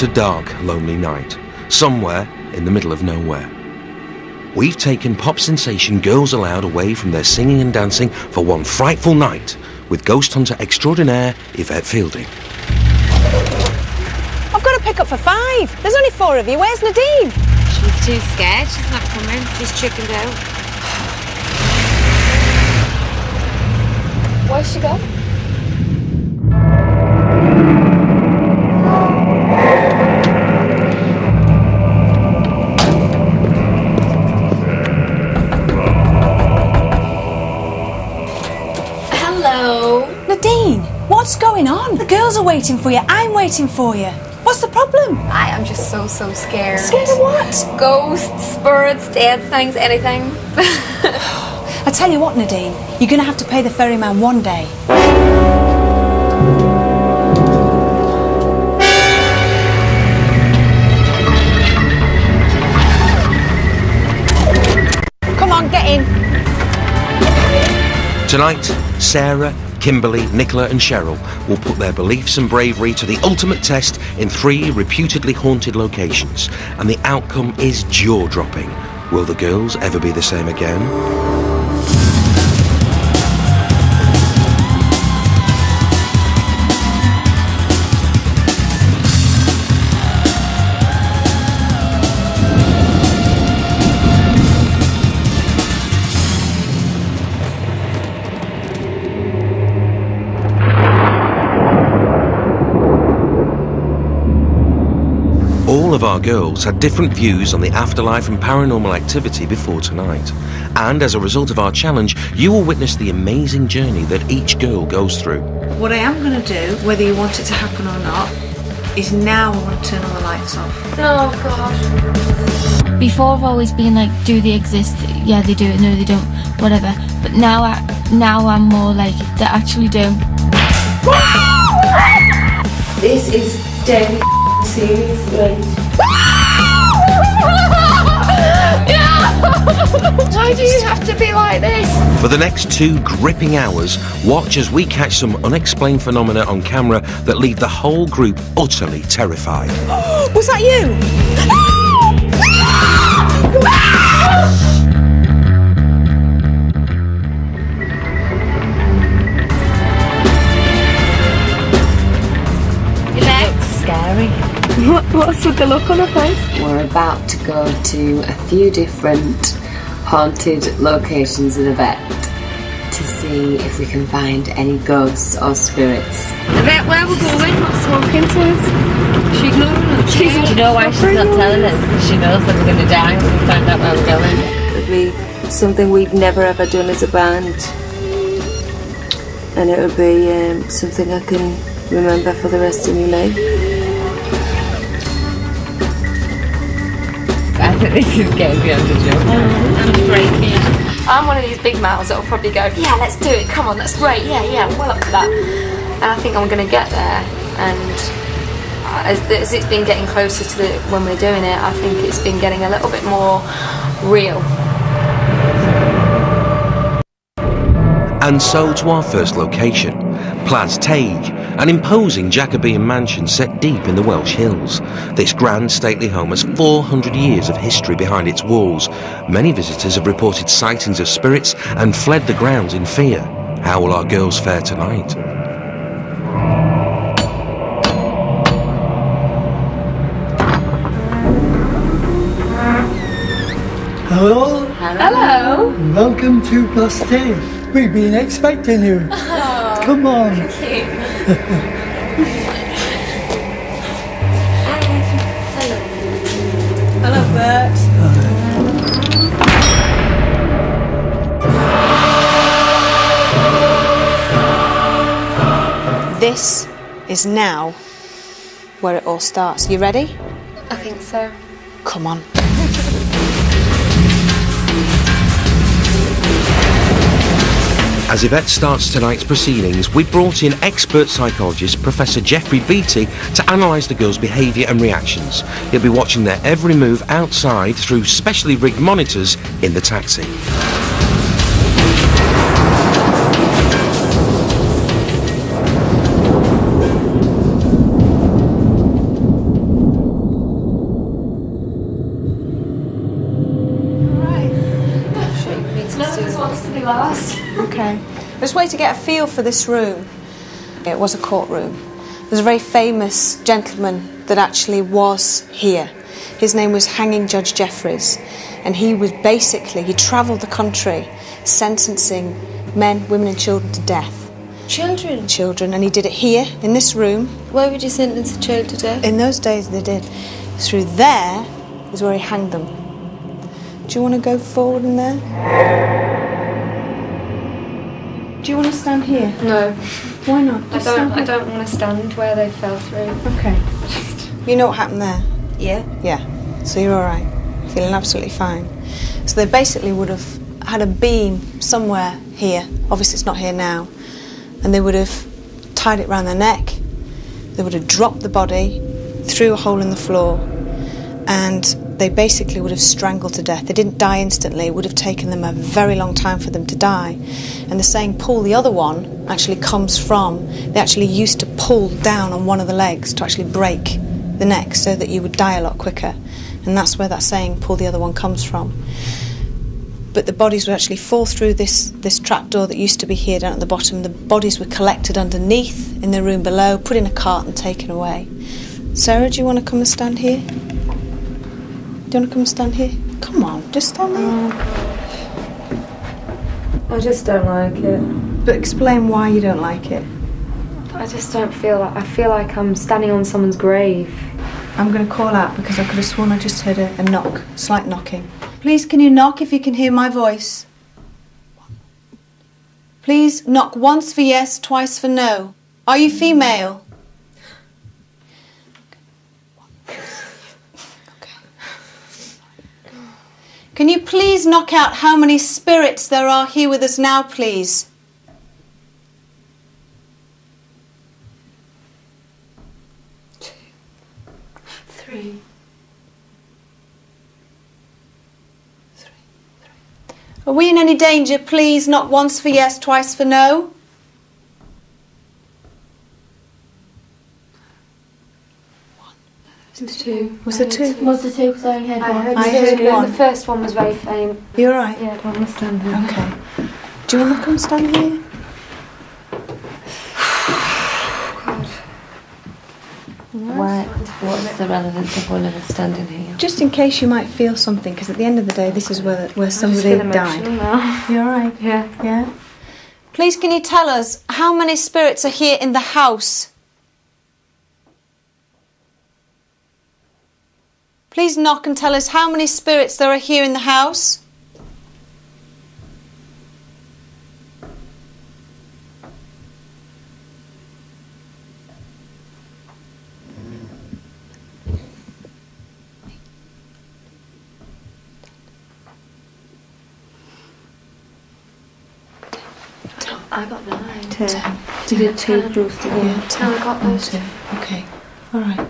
It's a dark, lonely night, somewhere in the middle of nowhere. We've taken pop sensation Girls Aloud away from their singing and dancing for one frightful night with ghost hunter extraordinaire Yvette Fielding. I've got to pick up for five. There's only four of you. Where's Nadine? She's too scared. She's not coming. She's chickened out. Where's she gone? Going on? The girls are waiting for you. I'm waiting for you. What's the problem? I am just so, so scared. Scared of what? Ghosts, birds, dead things, anything. I tell you what, Nadine, you're going to have to pay the ferryman one day. Come on, get in. Tonight, Sarah, Kimberly, Nicola, and Cheryl will put their beliefs and bravery to the ultimate test in three reputedly haunted locations, and the outcome is jaw dropping. Will the girls ever be the same again? Our girls had different views on the afterlife and paranormal activity before tonight. And as a result of our challenge, you will witness the amazing journey that each girl goes through. What I am going to do, whether you want it to happen or not, is now I want to turn all the lights off. oh, God. Before I've always been like, do they exist? Yeah, they do. No, they don't. Whatever. But now, I, now I'm more like, they actually do. This is dead serious, right? Why do you have to be like this? For the next two gripping hours, watch as we catch some unexplained phenomena on camera that leave the whole group utterly terrified. Was that you? Ah! Ah! Ah! What, what's with the look on her face? We're about to go to a few different haunted locations in Yvette to see if we can find any ghosts or spirits. Yvette, where we're going? Not talking to us. She ignoring us. She's Do you know why she's not telling us? She knows that we're going to die when we find out where we're going. It'd be something we'd never ever done as a band. And it would be um, something I can remember for the rest of my life. I think this is getting beyond a joke. Oh, I'm breaking. I'm one of these big mouths that'll probably go, yeah, let's do it. Come on, that's great. Yeah, yeah, I'm well up to that. And I think I'm going to get there. And as, as it's been getting closer to the, when we're doing it, I think it's been getting a little bit more real. And so to our first location, Plas Teg, an imposing Jacobean mansion set deep in the Welsh hills. This grand stately home has 400 years of history behind its walls. Many visitors have reported sightings of spirits and fled the grounds in fear. How will our girls fare tonight? Hello, Hello. welcome to Plas Teg. We've been expecting you. Oh, Come on. Hello, Bert. This is now where it all starts. You ready? I think so. Come on. As Yvette starts tonight's proceedings, we brought in expert psychologist Professor Geoffrey Beattie to analyse the girls' behaviour and reactions. He'll be watching their every move outside through specially rigged monitors in the taxi. Get a feel for this room. It was a courtroom. There's a very famous gentleman that actually was here. His name was Hanging Judge Jeffreys, and he was basically, he travelled the country sentencing men, women, and children to death. Children? Children, and he did it here, in this room. Why would you sentence a child to death? In those days, they did. Through there is where he hanged them. Do you want to go forward in there? Do you want to stand here? No. Why not? I don't. I don't want to stand where they fell through. Okay. You know what happened there? Yeah. Yeah. So you're all right. Feeling absolutely fine. So they basically would have had a beam somewhere here. Obviously, it's not here now. And they would have tied it round their neck. They would have dropped the body through a hole in the floor. And they basically would have strangled to death. They didn't die instantly. It would have taken them a very long time for them to die. And the saying, pull the other one, actually comes from, they actually used to pull down on one of the legs to actually break the neck so that you would die a lot quicker. And that's where that saying, pull the other one, comes from. But the bodies would actually fall through this, this trapdoor that used to be here down at the bottom. The bodies were collected underneath in the room below, put in a cart, and taken away. Sarah, do you want to come and stand here? Do you want to come and stand here? Come on, just stand there. I just don't like it. But explain why you don't like it. I just don't feel like I feel like I'm standing on someone's grave. I'm going to call out because I could have sworn I just heard a, a knock, slight knocking. Please, can you knock if you can hear my voice? Please knock once for yes, twice for no. Are you female? Can you please knock out how many spirits there are here with us now, please? Three. Are we in any danger? Please not once for yes, twice for no. Two. Was there two? Was the two? Because I heard I one. heard, I heard one. The first one was very faint. You alright? Yeah, I don't want to stand there. Okay. Do you want to come stand here? Why, what's the relevance of one of us standing here? Just in case you might feel something, because at the end of the day, this is where, where somebody died. now. You alright? Yeah. Yeah. Please, can you tell us how many spirits are here in the house? Please knock and tell us how many spirits there are here in the house. I got nine. Ten. You did two proofs to Yeah, No, ten. I got those two. Okay. Alright.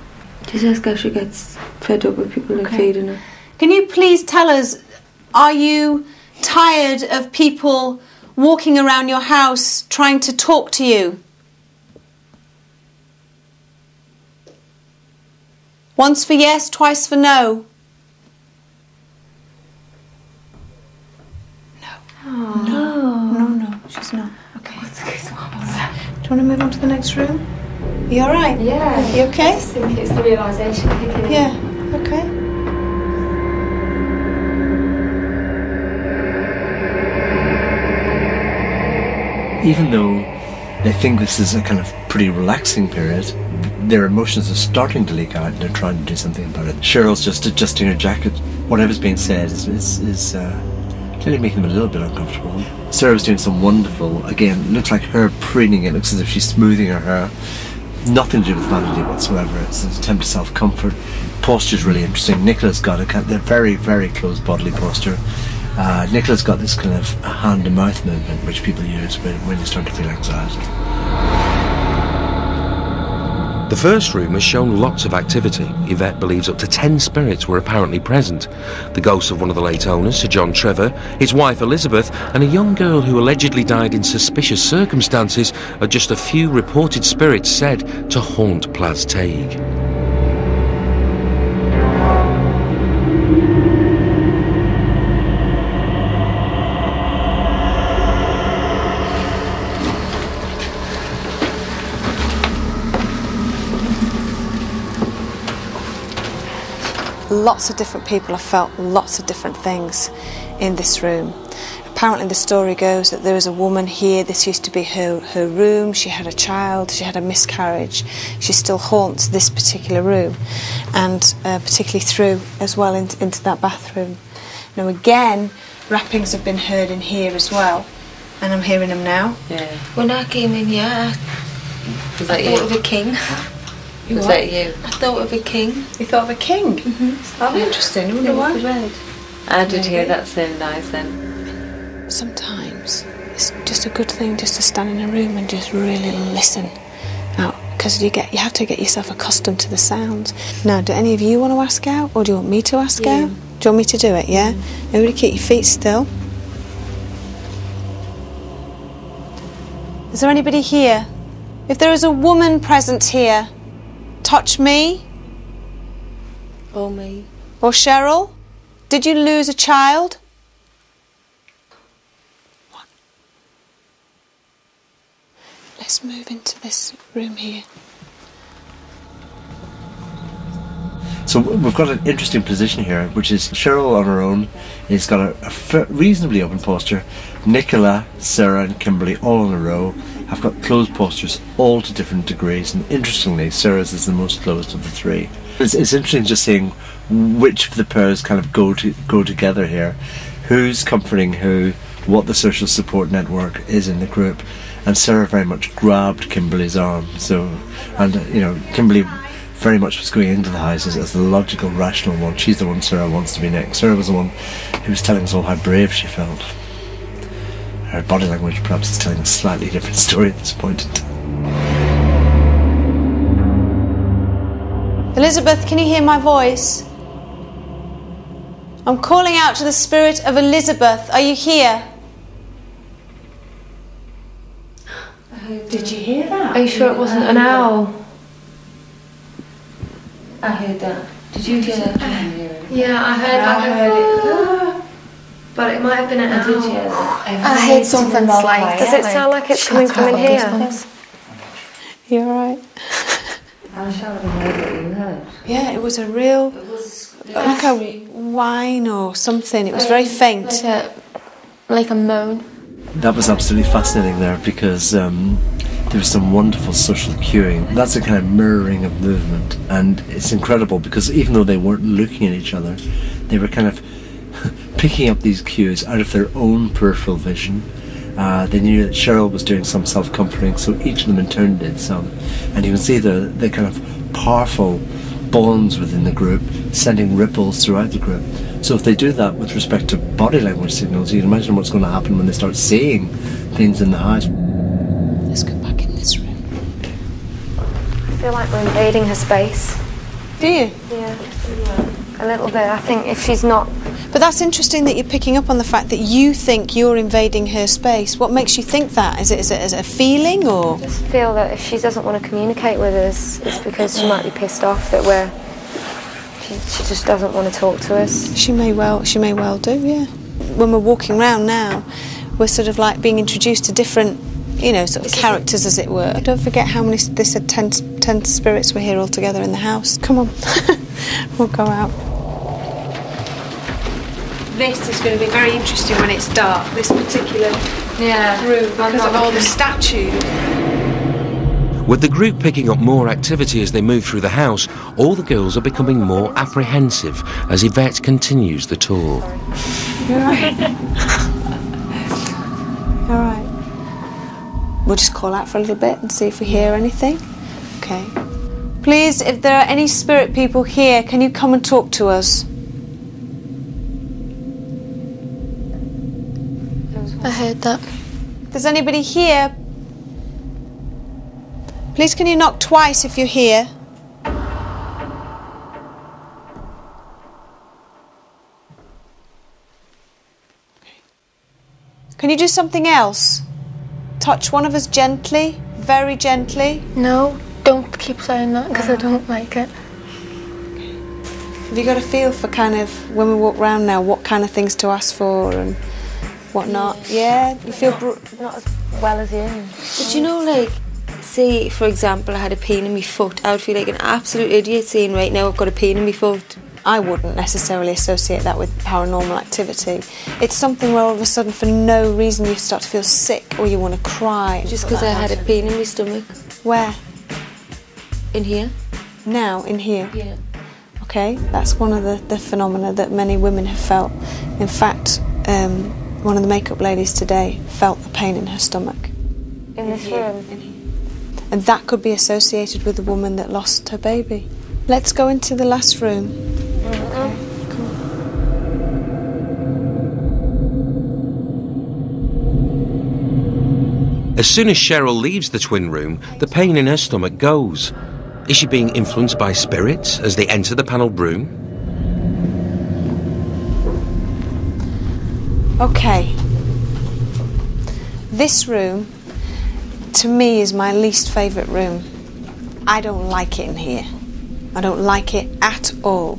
Just how she gets fed up with people and feeding her. Can you please tell us, are you tired of people walking around your house trying to talk to you? Once for yes, twice for. No. No. No, no, she's not. Okay. Do you want to move on to the next room? You alright? Yeah. You I okay? just think it's the realisation kicking in. Yeah. Okay. even though they think this is a kind of pretty relaxing period, their emotions are starting to leak out and they're trying to do something about it. Cheryl's just adjusting her jacket. Whatever's being said is, is, is uh, clearly making them a little bit uncomfortable. Sarah's doing some wonderful, again, looks like her preening it, looks as if she's smoothing her hair. Nothing to do with vanity whatsoever. It's an attempt at self-comfort. Posture's really interesting. Nicola's got a kind of very, very close bodily posture. Uh, Nicola's got this kind of hand-to-mouth movement which people use when, when you start to feel anxiety. The first room has shown lots of activity. Yvette believes up to 10 spirits were apparently present. The ghosts of one of the late owners, Sir John Trevor, his wife Elizabeth, and a young girl who allegedly died in suspicious circumstances are just a few reported spirits said to haunt Plas Teg. Lots of different people have felt lots of different things in this room. Apparently, the story goes that there was a woman here, this used to be her, her room, she had a child, she had a miscarriage. She still haunts this particular room, and uh, particularly through as well into, into that bathroom. Now, again, rappings have been heard in here as well, and I'm hearing them now. Yeah. When I came in here, I, Was I that thought you? of a king. Was that you? I thought of a king. You thought of a king? Mm-hmm. Oh, interesting. I wonder why. I did hear that same noise then. Sometimes it's just a good thing just to stand in a room and just really listen out because you get you have to get yourself accustomed to the sounds. Now, do any of you want to ask out, or do you want me to ask out? Do you want me to do it? Yeah. Everybody, keep your feet still. Is there anybody here? If there is a woman present here, touch me Or me. or Cheryl. Did you lose a child? One. Let's move into this room here. So we've got an interesting position here, which is Cheryl on her own has got a, a reasonably open posture. Nicola, Sarah, and Kimberly all in a row have got closed postures, all to different degrees. And interestingly, Sarah's is the most closed of the three. It's, it's interesting just seeing which of the pairs kind of go to go together here, who's comforting who, what the social support network is in the group. And Sarah very much grabbed Kimberly's arm. So, and uh, you know, Kimberly very much was going into the house as the logical, rational one. She's the one Sarah wants to be next. Sarah was the one who was telling us all how brave she felt. Her body language perhaps is telling a slightly different story at this point in time. Elizabeth, can you hear my voice? I'm calling out to the spirit of Elizabeth. Are you here? Did you hear that? Are you sure it wasn't an owl? I heard that. Did you hear that? Yeah, I heard I heard a. But it might have been an I did owl. hear that. I heard something like. Does it sound like it's coming from in here? You alright? I shouted and heard what you heard. Yeah, it was a real. like a whine or something. It was very faint. Like a, like a moan. That was absolutely fascinating there because um, there was some wonderful social cueing. That's a kind of mirroring of movement, and it's incredible because even though they weren't looking at each other, they were kind of picking up these cues out of their own peripheral vision. Uh, they knew that Cheryl was doing some self-comforting, so each of them in turn did some, and you can see the the kind of powerful bonds within the group, sending ripples throughout the group. So if they do that with respect to body language signals, you can imagine what's going to happen when they start seeing things in the house. Let's go back in this room. I feel like we're invading her space. Do you? Yeah. A little bit. I think if she's not. But that's interesting that you're picking up on the fact that you think you're invading her space. What makes you think that? Is it, is it, is it a feeling or? I just feel that if she doesn't want to communicate with us, it's because she might be pissed off that we're. She, she just doesn't want to talk to us. She may well, she may well do, yeah. When we're walking around now, we're sort of like being introduced to different, you know, sort of characters, as it were. Don't forget how many. They said ten, ten spirits were here all together in the house. Come on, we'll go out. This is going to be very interesting when it's dark. This particular Yeah. room because of all the statues. With the group picking up more activity as they move through the house, all the girls are becoming more apprehensive as Yvette continues the tour. All right. We'll just call out for a little bit and see if we hear anything. Okay. Please, if there are any spirit people here, can you come and talk to us? I heard that. If there's anybody here, please can you knock twice if you're here? Can you do something else? Touch one of us gently, very gently. No, don't keep saying that because I ah. don't like it. Have you got a feel for kind of when we walk around now, what kind of things to ask for and whatnot? Yeah, you feel. Br- Not as well as you. But you know, like, say, for example, I had a pain in my foot, I would feel like an absolute idiot saying, right now I've got a pain in my foot. I wouldn't necessarily associate that with paranormal activity. It's something where all of a sudden, for no reason, you start to feel sick or you want to cry. Just because I had a pain in my stomach. Where? In here? Now, in here? Yeah. Okay, that's one of the, the phenomena that many women have felt. In fact, um, one of the makeup ladies today felt the pain in her stomach. In this room? And that could be associated with the woman that lost her baby. Let's go into the last room. As soon as Cheryl leaves the twin room, the pain in her stomach goes. Is she being influenced by spirits as they enter the panelled room? Okay. This room, to me, is my least favourite room. I don't like it in here. I don't like it at all.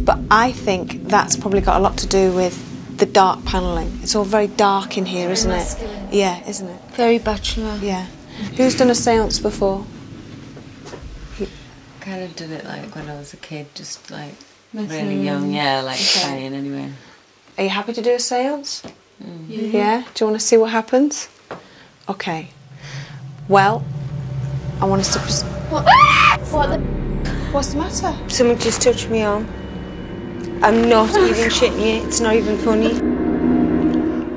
But I think that's probably got a lot to do with the dark panelling. It's all very dark in here, isn't it? Yeah, isn't it? Very bachelor. Yeah. Who's done a seance before? Kind of did it like when I was a kid, just like Messing really young, yeah, like Okay. trying anyway. Are you happy to do a seance? Mm. Yeah. Yeah? Do you want to see what happens? Okay. Well, I want us to. Pres- What? What the? What's the matter? Someone just touched me arm. I'm not even shitting you. It's not even funny.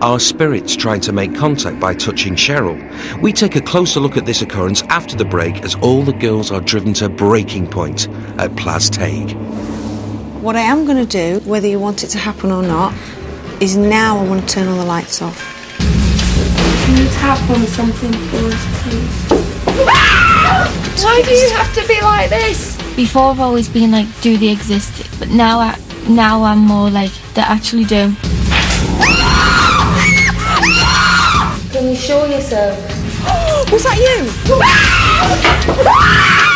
Our spirits trying to make contact by touching Cheryl? We take a closer look at this occurrence after the break as all the girls are driven to breaking point at Plas Teg. What I am going to do, whether you want it to happen or not, is now I want to turn all the lights off. Can you tap on something for us, please? Ah! Why do you have to be like this? Before I've always been like, do they exist? But now I now I'm more like, they actually do. Can you show yourself? Was that you? Ah! Ah!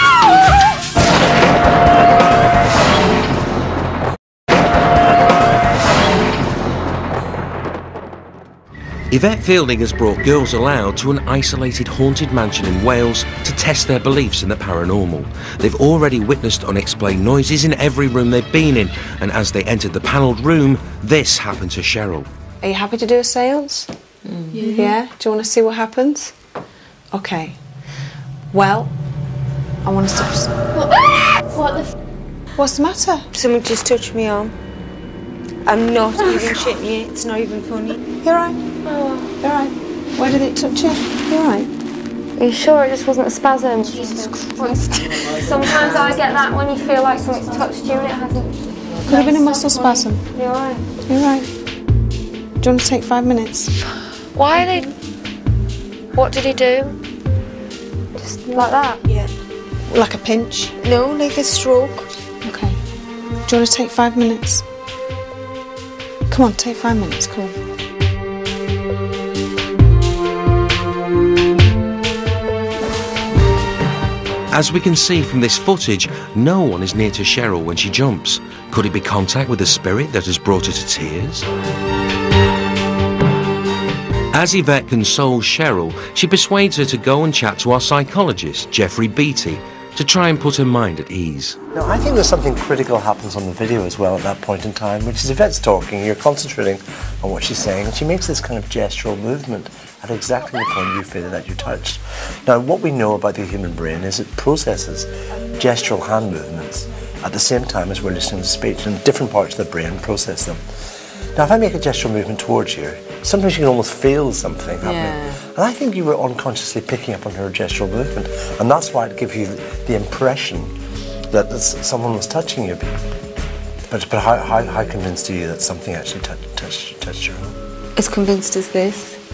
Yvette Fielding has brought Girls Aloud to an isolated haunted mansion in Wales to test their beliefs in the paranormal. They've already witnessed unexplained noises in every room they've been in, and as they entered the panelled room, this happened to Cheryl. Are you happy to do a seance? Mm. Yeah. Do you want to see what happens? Okay. Well, I want to. Pres- What what the? F- What's the matter? Someone just touched me arm. I'm not oh even shitting you. It's not even funny. You're right. You're right. Where did it touch you? You're right. Are you sure it just wasn't a spasm? Jesus Christ. Sometimes I get that when you feel like something's touched you and it hasn't. Could have been a muscle spasm. You're right. You're right. Do you want to take five minutes? Why are they. What did he do? Just like that? Yeah. Like a pinch? No, like a stroke. Okay. Do you want to take five minutes? Come on, take five minutes. Come on. As we can see from this footage, no one is near to Cheryl when she jumps. Could it be contact with the spirit that has brought her to tears? As Yvette consoles Cheryl, she persuades her to go and chat to our psychologist, Geoffrey Beattie, to try and put her mind at ease. Now, I think there's something critical happens on the video as well at that point in time, which is Yvette's talking, you're concentrating on what she's saying, and she makes this kind of gestural movement at exactly the point you feel that you touched. Now, what we know about the human brain is it processes gestural hand movements at the same time as we're listening to speech, and different parts of the brain process them. Now, if I make a gestural movement towards you, sometimes you can almost feel something happening. Yeah. And I think you were unconsciously picking up on her gestural movement, and that's why it gives you the impression that someone was touching you. But, but how, how, how convinced are you that something actually tou- touched, touched your arm? As convinced as this.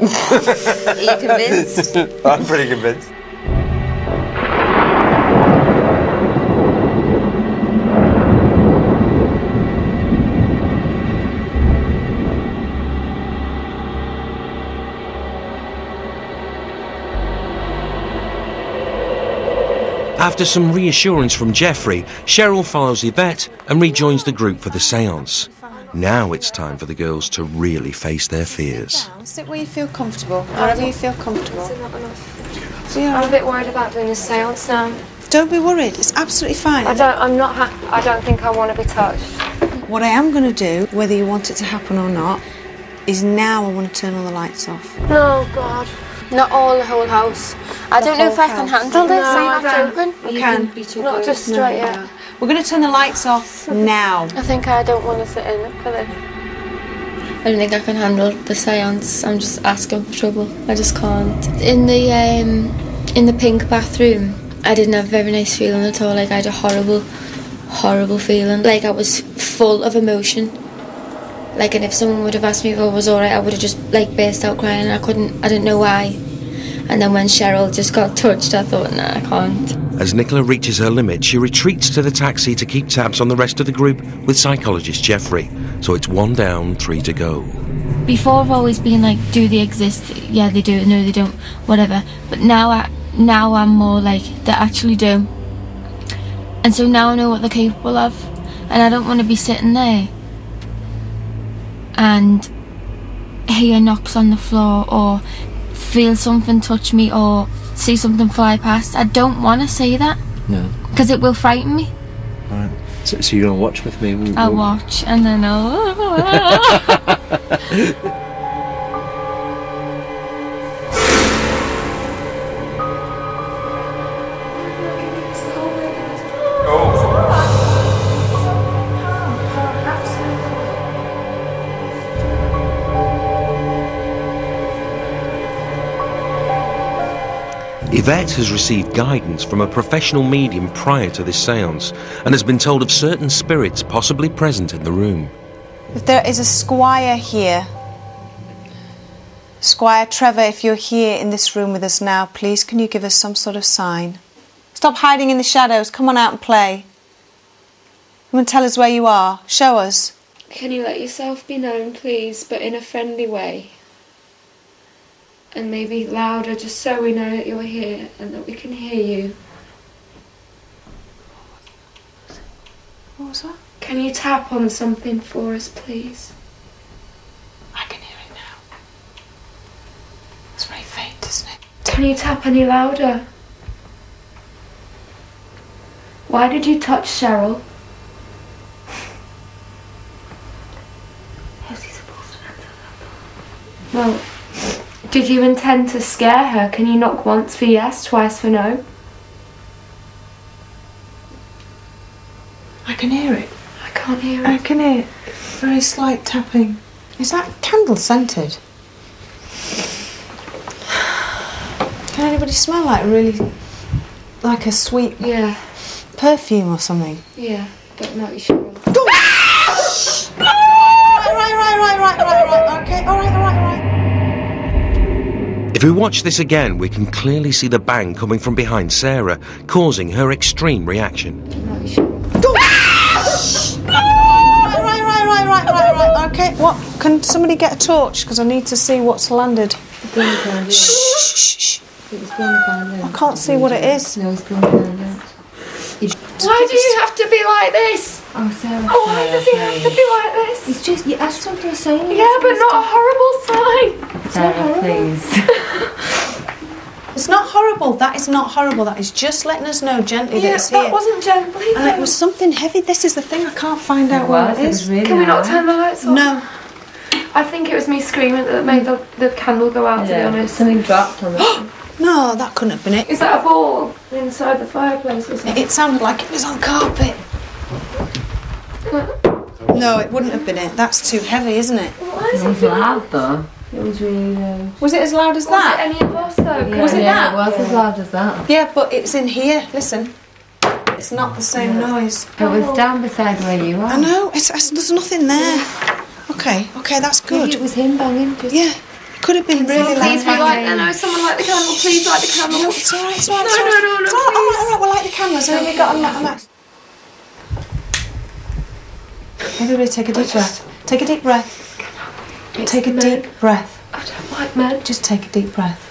Are you convinced? I'm pretty convinced. After some reassurance from Geoffrey, Cheryl follows Yvette and rejoins the group for the seance. Now it's time for the girls to really face their fears. Down. Sit where you feel comfortable. Wherever you feel comfortable. Not enough. Yeah. I'm a bit worried about doing a seance now. Don't be worried. It's absolutely fine. I don't. I'm not. Ha- I don't think I want to be touched. What I am going to do, whether you want it to happen or not, is now I want to turn all the lights off. No, God. Not all the whole house. I The don't know if whole I can handle this. No, I'm I not don't. joking. You can. Not just straight yet. We're going to turn the lights off now. I think I don't want to sit in for this. I don't think I can handle the seance. I'm just asking for trouble. I just can't. In the um, in the pink bathroom, I didn't have a very nice feeling at all. Like I had a horrible, horrible feeling. Like I was full of emotion. Like and if someone would have asked me if I was alright, I would have just like burst out crying. I couldn't. I didn't know why. And then when Cheryl just got touched, I thought, nah, I can't. As Nicola reaches her limit, she retreats to the taxi to keep tabs on the rest of the group with psychologist Geoffrey. So it's one down, three to go. Before I've always been like, do they exist? Yeah, they do. No, they don't. Whatever. But now, I now I'm more like they actually do. And so now I know what they're capable of, and I don't want to be sitting there and hear knocks on the floor or feel something touch me or see something fly past. I don't want to say that No. because it will frighten me. Right. So, so you're gonna watch with me? We'll- I'll watch and then I'll. Yvette has received guidance from a professional medium prior to this seance and has been told of certain spirits possibly present in the room. There is a squire here, Squire Trevor, if you're here in this room with us now, please can you give us some sort of sign? Stop hiding in the shadows. Come on out and play. Come and tell us where you are. Show us. Can you let yourself be known, please, but in a friendly way? And maybe louder, just so we know that you're here and that we can hear you. What was that? Can you tap on something for us, please? I can hear it now. It's very faint, isn't it? Can you tap any louder? Why did you touch Cheryl? How's he supposed to answer that? Well, did you intend to scare her? Can you knock once for yes, twice for no? I can hear it. I can't hear it. I can hear it. Very slight tapping. Is that candle scented? Can anybody smell like really, like a sweet Yeah, perfume or something? yeah, but not Cheryl. Ah! Ah! Right, right, right, right, right, right, right. Okay, all right, all right, all right. If we watch this again, we can clearly see the bang coming from behind Sarah, causing her extreme reaction. Not Cheryl. Right, right, right, right, right, right, right. Okay, what? Can somebody get a torch? Because I need to see what's landed. Shh, shh, shh, shh. I can't see what it is. No, it's blown down out. Why do you have to be like this? Oh, Sarah. Oh, why does he have to be like this? It's just, you asked him for a sign. you Yeah, but not a horrible sign. Sarah, please. It's not horrible. That is not horrible. That is just letting us know gently that Yeah, it's here. that wasn't gently. and it was something heavy. This is the thing. I can't find out It what was, it it is. was really Can we not turn the lights off? No. I think it was me screaming that made the, the candle go out, to be honest. something dropped on it. No, that couldn't have been it. Is that a ball inside the fireplace or something? It sounded like it was on carpet. No, it wouldn't have been it. That's too heavy, isn't it? Why is It it was feeling- loud though. It was really loud. Was it as loud as Was it that? any of us though? Yeah, Was it yeah, that? It was as loud as that. Yeah, but it's in here. Listen. It's not the same noise. It was down beside where you are. I know. It's, it's there's nothing there. Okay, okay, that's Maybe good. it was him banging. Just Yeah, could have been really loud. Please be like, no, no, someone light the candle, please light the candle. No, it's alright, it's alright. No, it's no, alright. no, no, It's all right, all right, please. all right, we'll light the candles and then we got a ma- a ma- Everybody take a deep breath. Take a deep breath. Take a deep breath. I don't like men. Just take a deep breath.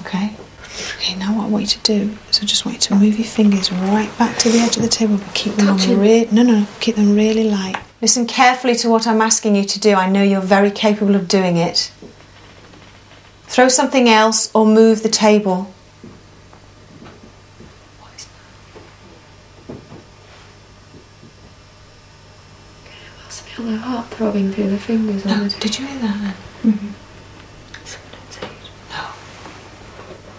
Okay? Okay, now what I want you to do is I just want you to move your fingers right back to the edge of the table, but keep them on Touching. re- no, no, no, keep them really light. Listen carefully to what I'm asking you to do. I know you're very capable of doing it. Throw something else or move the table. Feel my heart throbbing through the fingers on it. Did you hear that? Mm-hmm.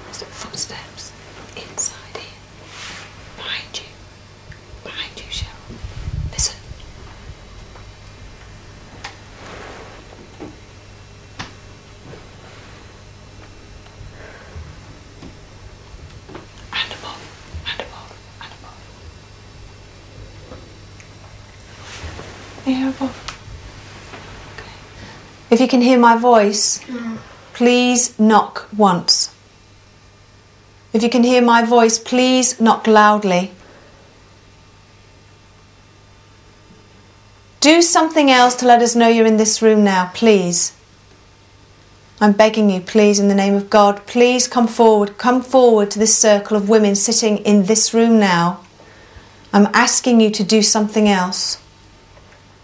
There's footsteps inside here. Behind you. Behind you, Cheryl. Listen. And above. And above. And above. If you can hear my voice, please knock once. If you can hear my voice, please knock loudly. Do something else to let us know you're in this room now, please. I'm begging you, please, in the name of God, please come forward. Come forward to this circle of women sitting in this room now. I'm asking you to do something else.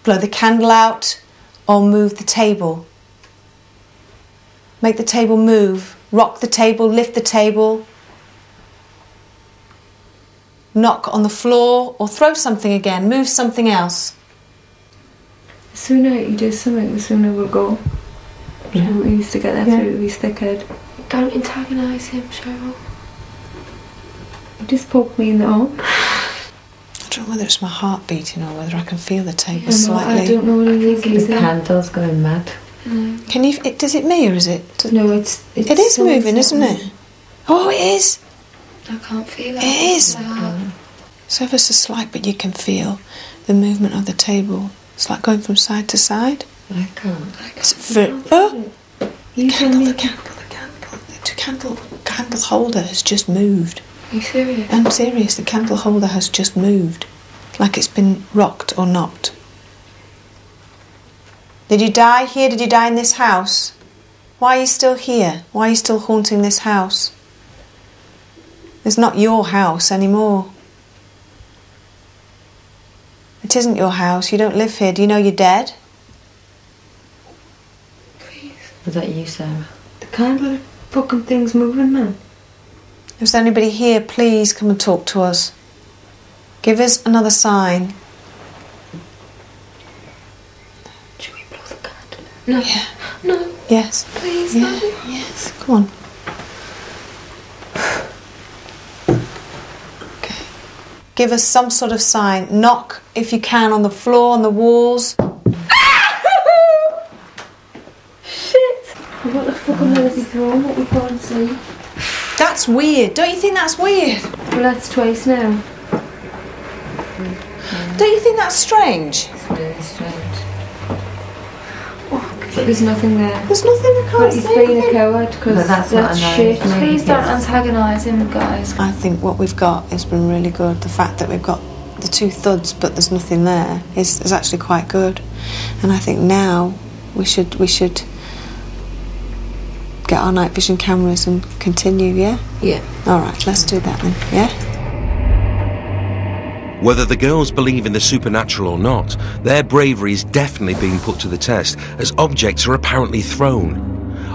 Blow the candle out or move the table. Make the table move. Rock the table, lift the table. Knock on the floor or throw something again. Move something else. The sooner you do something, the sooner we'll go. Yeah. We used to get there Yeah. through these thickhead. Don't antagonise him, Cheryl. He just poked me in the arm. I don't know whether it's my heart beating or whether I can feel the table I know, slightly. I don't know what it is The either. candle's going mad. Mm. Can you? It, does it me or is it? No, it's. it's it is so moving, isn't it? Oh, it is. I can't feel it. It is. It's ever so slight, but you can feel the movement of the table. It's like going from side to side. I can't. It's very, oh, the candle, the candle, the candle, the candle, candle holder has just moved. Are you serious? I'm serious. The candle holder has just moved, like it's been rocked or knocked. Did you die here? Did you die in this house? Why are you still here? Why are you still haunting this house? It's not your house anymore. It isn't your house. You don't live here. Do you know you're dead? Please. Was that you, Sarah? The candle fucking thing's moving, man. Is there anybody here? Please come and talk to us. Give us another sign. Should we blow the candle? No. Yeah. No, Yes. please, Yeah. no. Yes. Come on. Okay. Give us some sort of sign. Knock if you can on the floor, on the walls. Shit! What the fuck on earth is wrong? What we can't see? That's weird. Don't you think that's weird? Well, that's twice now. Don't you think that's strange? It's really strange. But there's nothing there. There's nothing I can't But he's see. being a coward because But that's that's, what shit. annoys. Please don't Yes. antagonise him, guys. I think what we've got has been really good. The fact that we've got the two thuds, but there's nothing there, is, is actually quite good. And I think now we should we should get our night vision cameras and continue. Yeah. Yeah. All right. Let's do that then. Yeah. Whether the girls believe in the supernatural or not, their bravery is definitely being put to the test as objects are apparently thrown.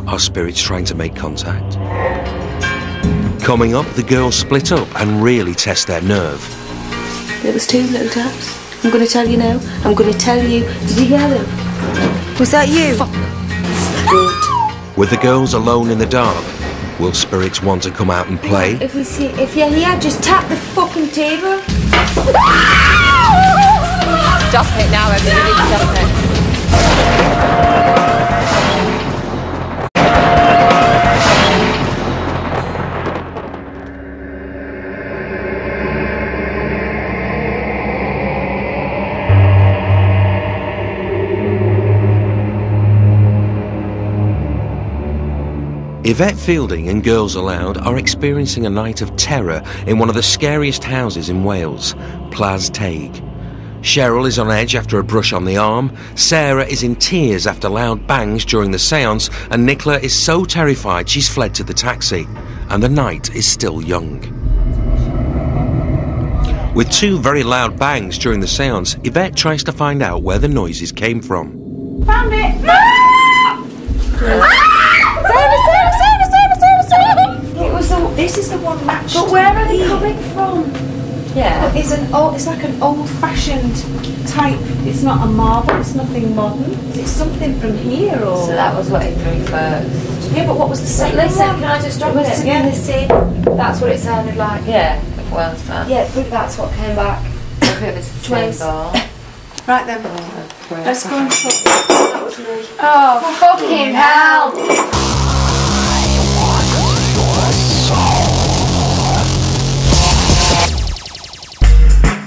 Are spirits trying to make contact? Coming up, the girls split up and really test their nerve. It was two little taps. I'm going to tell you now. I'm going to tell you. Did you hear them? Was that you? With the girls alone in the dark, will spirits want to come out and play? If we see, if you're here, just tap the fucking table. Stop it now, everybody. Stop it. Yvette Fielding and Girls Aloud are experiencing a night of terror in one of the scariest houses in Wales, Plas Teg. Cheryl is on edge after a brush on the arm, Sarah is in tears after loud bangs during the seance, and Nicola is so terrified she's fled to the taxi, and the night is still young. With two very loud bangs during the seance, Yvette tries to find out where the noises came from. Found it. Sarah, Sarah, Sarah, Sarah, Sarah, Sarah. It was the. This is the one match. But where are they coming from? Yeah. But it's an old, it's like an old-fashioned type. It's not a marble. It's nothing modern. It's something from here, or. So that was what he threw first. Yeah, but what was the second listen, one? can I just drop It was it? yeah. The. That's what it sounded like. Yeah. Well done. Yeah, but that's what came back. Okay, it's the same Twice. ball. Right then. Oh, Let's go and sort. That was me. Oh, fucking hell!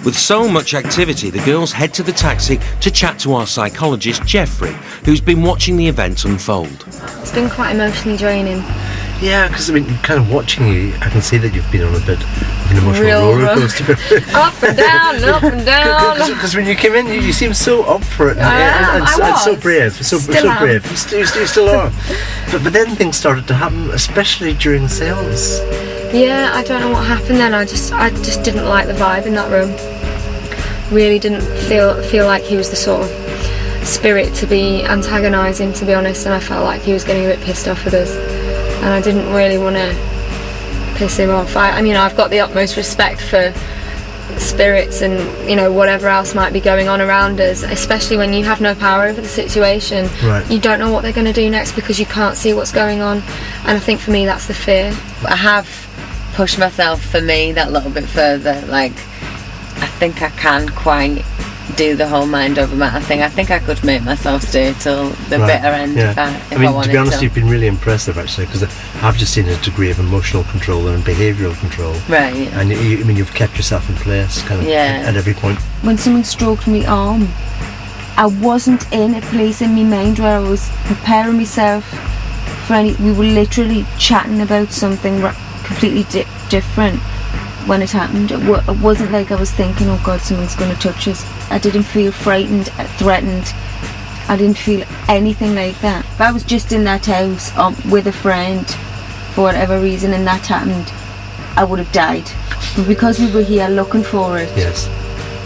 With so much activity, the girls head to the taxi to chat to our psychologist, Geoffrey, who's been watching the events unfold. It's been quite emotionally draining. Yeah, because I mean, kind of watching you, I can see that you've been on a bit of an emotional Real roller roller- coaster. Up and down, up and down. Because when you came in, you, you seemed so up for it and, I and, am, and, so, I and so brave, so, Still so brave. You, st- you, you still are. but, but then things started to happen, especially during sales. Yeah, I don't know what happened then. I just I just didn't like the vibe in that room. Really didn't feel feel like he was the sort of spirit to be antagonising to be honest and I felt like he was getting a bit pissed off with us and I didn't really want to piss him off. I, I mean I've got the utmost respect for spirits and you know whatever else might be going on around us especially when you have no power over the situation Right. you don't know what they're going to do next because you can't see what's going on and I think for me that's the fear I have pushed myself for me that little bit further. Like, I think I can quite do the whole mind over matter thing. I think I could make myself stay till the Right, bitter end yeah. if I, if I mean, wanted to be honest, to. you've been really impressive actually, because I've just seen a degree of emotional control and behavioural control. Right. And you, I mean, you've kept yourself in place, kind of, Yeah. at, at every point. when someone stroked my arm, I wasn't in a place in my mind where I was preparing myself for any. We were literally chatting about something completely di- different when it happened. It, wa- it wasn't like I was thinking, "Oh God, someone's going to touch us." I didn't feel frightened, uh, threatened. I didn't feel anything like that. If I was just in that house um, with a friend for whatever reason and that happened, I would have died. But because we were here looking for it, Yes,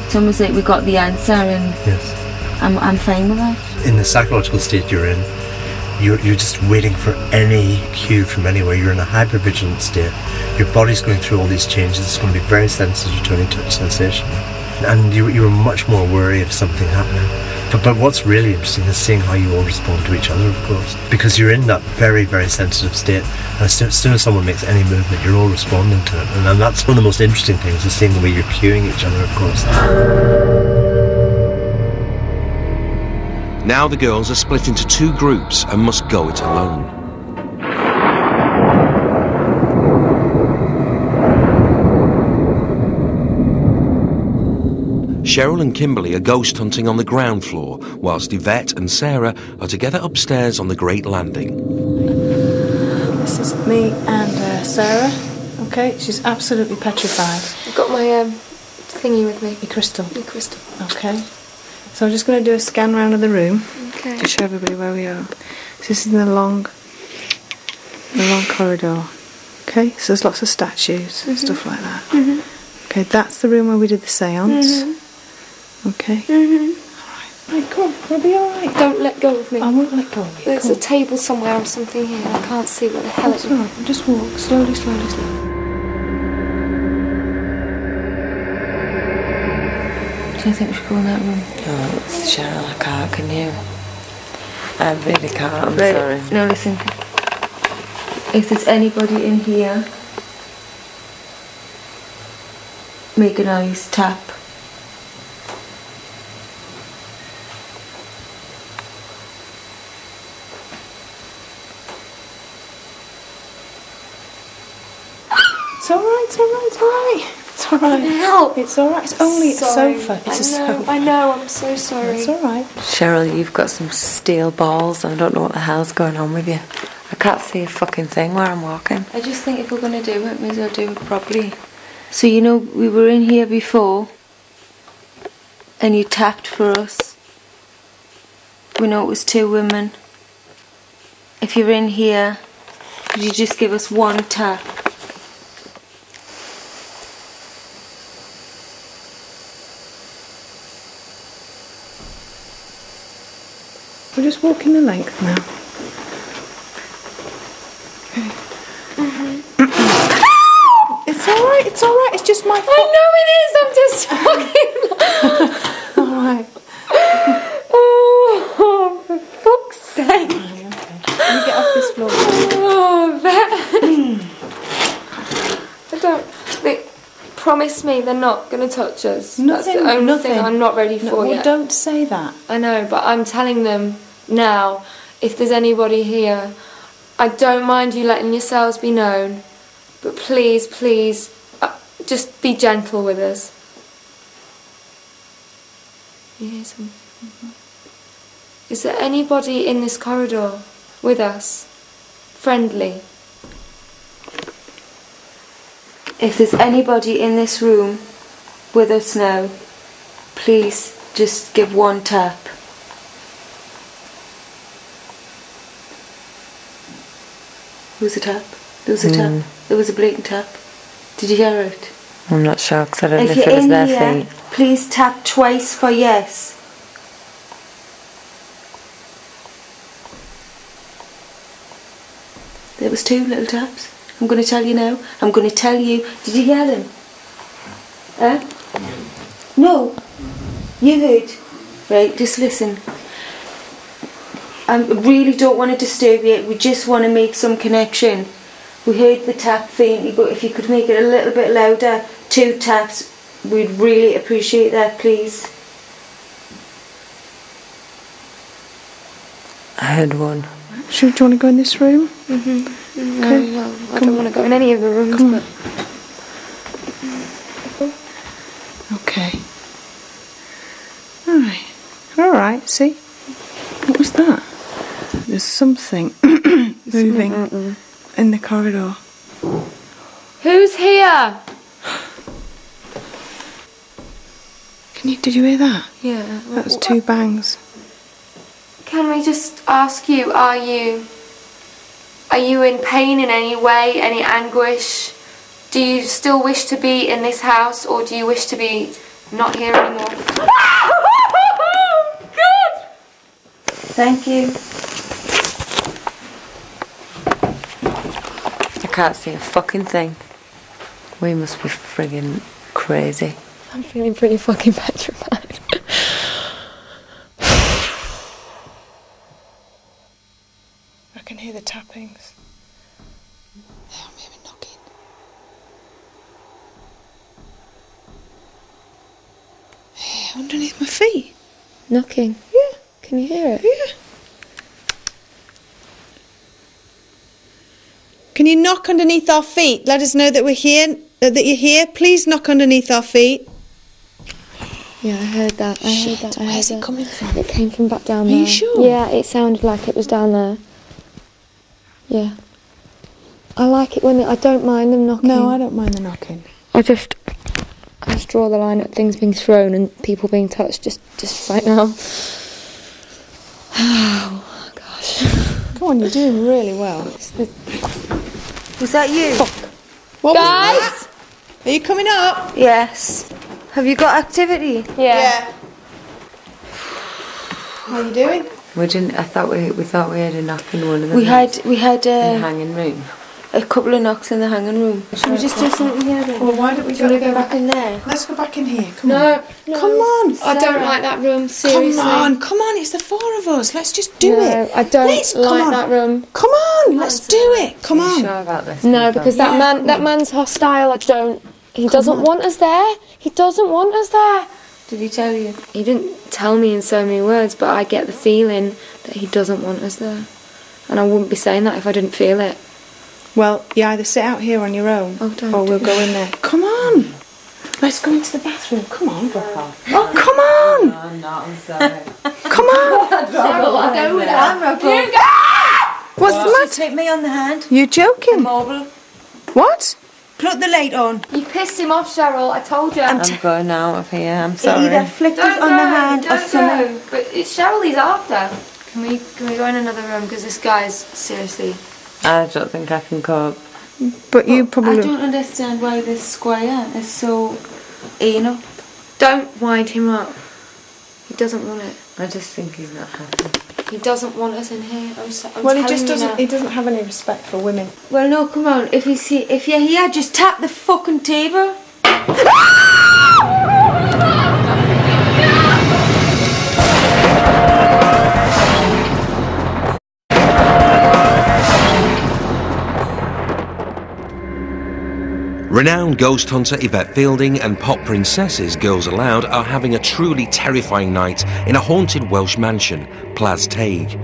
it's almost like we got the answer and yes. I'm, I'm fine with that. In the psychological state you're in, you're, you're just waiting for any cue from anywhere. You're in a hypervigilant state. Your body's going through all these changes. It's going to be very sensitive to any touch sensation. And you, you're much more wary of something happening. But, but what's really interesting is seeing how you all respond to each other, of course. Because you're in that very, very sensitive state. And as soon, as soon as someone makes any movement, you're all responding to it. And, and that's one of the most interesting things, is seeing the way you're cueing each other, of course. Now the girls are split into two groups and must go it alone. Cheryl and Kimberley are ghost hunting on the ground floor, whilst Yvette and Sarah are together upstairs on the Great Landing. This is me and uh, Sarah. Okay, she's absolutely petrified. I've got my um, thingy with me. Your crystal. Your crystal. Okay. So I'm just going to do a scan round of the room Okay. to show everybody where we are. So this is the long, the long corridor. Okay, so there's lots of statues and stuff like that. Mhm. Okay, that's the room where we did the séance. Mhm. Okay. Mhm. Right, come on, we'll be alright. Don't let go of me. I won't let go of you. There's come a on. table somewhere or something here. I can't see where the hell it's. it. Just walk slowly, slowly, slowly. Do you think we should go in that room? No, it's Cheryl, I can't, can you? I really can't, I'm Right, sorry. No, listen. If there's anybody in here, make a noise, tap. It's alright, it's alright, it's alright. It's alright. Help! It's alright. It's only a sofa. It's a I know, sofa. I know, I'm so sorry. It's alright. Cheryl, you've got some steel balls. I don't know what the hell's going on with you. I can't see a fucking thing where I'm walking. I just think if we're going to do it, may as well do it properly. So, you know, we were in here before and you tapped for us. We know it was two women. If you're in here, could you just give us one tap? We're just walking the length now. Mhm. It's alright. it's all right. It's just my fault. I know it is. I'm just fucking. all right. Oh, for fuck's sake. Can you get off this floor? Oh, that. I don't. They, promise me they're not going to touch us. Nothing. That's the only nothing. thing I'm not ready No, for well, yet. don't say that. I know, but I'm telling them now if there's anybody here, I don't mind you letting yourselves be known, but please, please, uh, just be gentle with us. You hear some? Is there anybody in this corridor with us? Friendly? If there's anybody in this room with us now, please just give one tap. There was a tap. There was a Hmm. tap. There was a blatant tap. Did you hear it? I'm not sure because I don't know if if you're it was in their here, feet. please tap twice for yes. There was two little taps. I'm going to tell you now. I'm going to tell you. Did you hear them? Huh? No. You heard. Right, just listen. I really don't want to disturb you. We just want to make some connection. We heard the tap faintly, but if you could make it a little bit louder, two taps, we'd really appreciate that, please. I heard one. Should, do you want to go in this room? Mm-hmm. No, Okay. well, I Come don't want to go in any of the rooms, Come on. but Okay. All right. All right. See? What was that? There's something moving in the corridor. who's here? Can you? Did you hear that? Yeah. That was two bangs. Can we just ask you, are you are you in pain in any way, any anguish? Do you still wish to be in this house or do you wish to be not here anymore? God! Thank you. I can't see a fucking thing. We must be friggin' crazy. I'm feeling pretty fucking petrified. Can hear the tappings. Yeah, I'm hearing knocking. Yeah, underneath my feet. Knocking. Yeah. Can you hear it? Yeah. Can you knock underneath our feet? Let us know that we're here, uh, that you're here. Please knock underneath our feet. Yeah, I heard that. I Shit, heard that. I where's heard it that. coming from? It came from back down there. Are there. you sure? Yeah, it sounded like it was down there. Yeah. I like it when they, I don't mind them knocking. No, I don't mind the knocking. I just I just draw the line at things being thrown and people being touched just just right now. Oh gosh. Come on, you're doing really well. Was that you? What was Guys! that? Are you coming up? Yes. Have you got activity? Yeah. How are you doing? We didn't. I thought we we thought we had a knock in one of the We had we had in the uh, hanging room. a couple of knocks in the hanging room. Should we just do something here then? Well, why don't we Do you go go back in there? Let's go back in here. Come on. No, no. Come on. I don't like that room, seriously. Come on, come on. It's the four of us. Let's just do no, it. I don't Let's- come like on. that room. Come on, let's do it. Come Are you on. sure about this? No, Nico? because that man that man's hostile. I don't he doesn't on. want us there. He doesn't want us there. Did he tell you? He didn't tell me in so many words, but I get the feeling that he doesn't want us there. And I wouldn't be saying that if I didn't feel it. Well, you either sit out here on your own Oh, don't or we'll go that. in there. Come on. Let's go into the bathroom. Come on. Oh, oh, come on. I'm not. I'm sorry. Come on. go with that. What's the matter? Take me on the hand. You're joking. Mobile. What? Put the light on. You pissed him off, Cheryl. I told you. I'm um, going out of here. I'm Either sorry. flick don't us on go, the hand or don't something. go. But it's Cheryl he's after. Can we can we go in another room because this guy's seriously. I don't think I can cope. But you probably. I don't understand why this squire is so anal. Don't wind him up. He doesn't want it. I just think he's not happy. He doesn't want us in here. I'm, so, I'm well, he just you doesn't. now. He doesn't have any respect for women. Well, no, come on. If he's see, if you're here, just tap the fucking table. Ah! Renowned ghost hunter Yvette Fielding and pop princesses Girls Aloud are having a truly terrifying night in a haunted Welsh mansion, Plas Teg.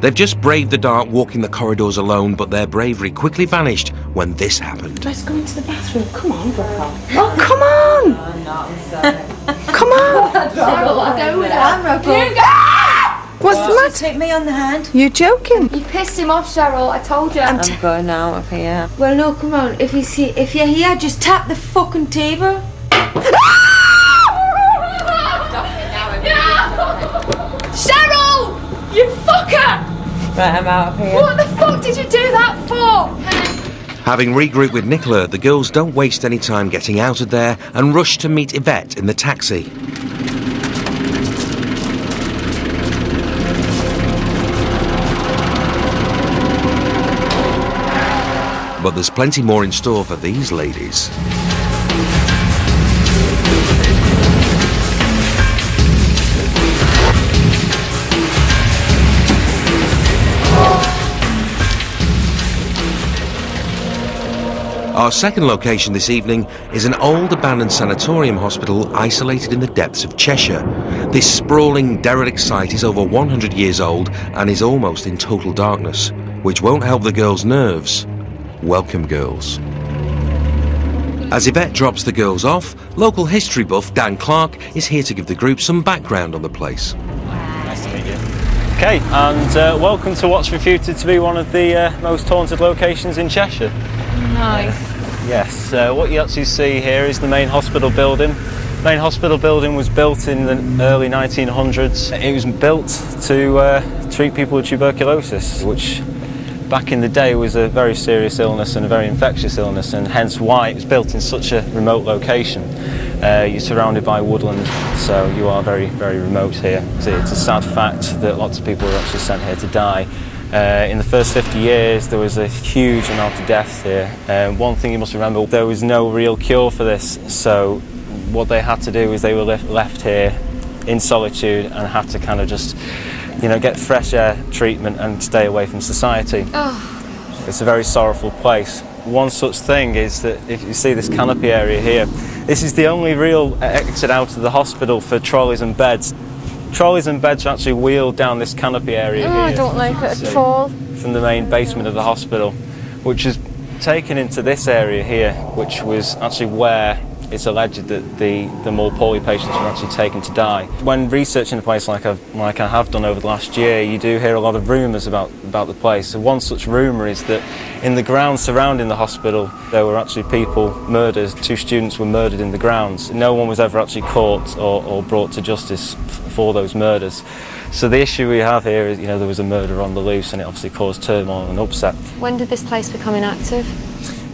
They've just braved the dark walking the corridors alone, but their bravery quickly vanished when this happened. Let's go into the bathroom. Come on, Brooke. Oh, come on! Oh, come on! Cheryl, I'll go with I'm You What's the matter? Take me on the hand. You're joking. You pissed him off, Cheryl. I told you. I'm I'm going out of here. Well, no, come on. If you see, if you're here, just tap the fucking table. Cheryl! You fucker! Right, I'm out of here. What the fuck did you do that for? Having regrouped with Nicola, the girls don't waste any time getting out of there and rush to meet Yvette in the taxi. But there's plenty more in store for these ladies. Our second location this evening is an old abandoned sanatorium hospital isolated in the depths of Cheshire. This sprawling, derelict site is over 100 years old and is almost in total darkness, which won't help the girls' nerves. Welcome, girls. As Yvette drops the girls off, local history buff Dan Clark is here to give the group some background on the place. Nice to meet you. Okay, and uh, welcome to what's reputed to be one of the uh, most haunted locations in Cheshire. Nice. Yes, uh, what you actually see here is the main hospital building. main hospital building was built in the early 1900s. It was built to uh, treat people with tuberculosis, which back in the day was a very serious illness and a very infectious illness, and hence why it was built in such a remote location. Uh, you're surrounded by woodland, so you are very, very remote here. It's a, it's a sad fact that lots of people were actually sent here to die. Uh, in the first 50 years, there was a huge amount of deaths here. Um, one thing you must remember, there was no real cure for this, so what they had to do is they were left here in solitude and had to kind of just, you know, get fresh air treatment and stay away from society. Oh, It's a very sorrowful place. One such thing is that if you see this canopy area here, this is the only real exit out of the hospital for trolleys and beds. Trolleys and beds are actually wheeled down this canopy area Oh, here I don't like it at all. from the main basement of the hospital, which is taken into this area here, which was actually where it's alleged that the, the more poorly patients were actually taken to die. When researching the place like, I've, like I have done over the last year, you do hear a lot of rumours about, about the place. So one such rumour is that in the grounds surrounding the hospital, there were actually people murdered. Two students were murdered in the grounds. No one was ever actually caught or, or brought to justice for those murders. So the issue we have here is, you know, there was a murder on the loose and it obviously caused turmoil and upset. When did this place become inactive?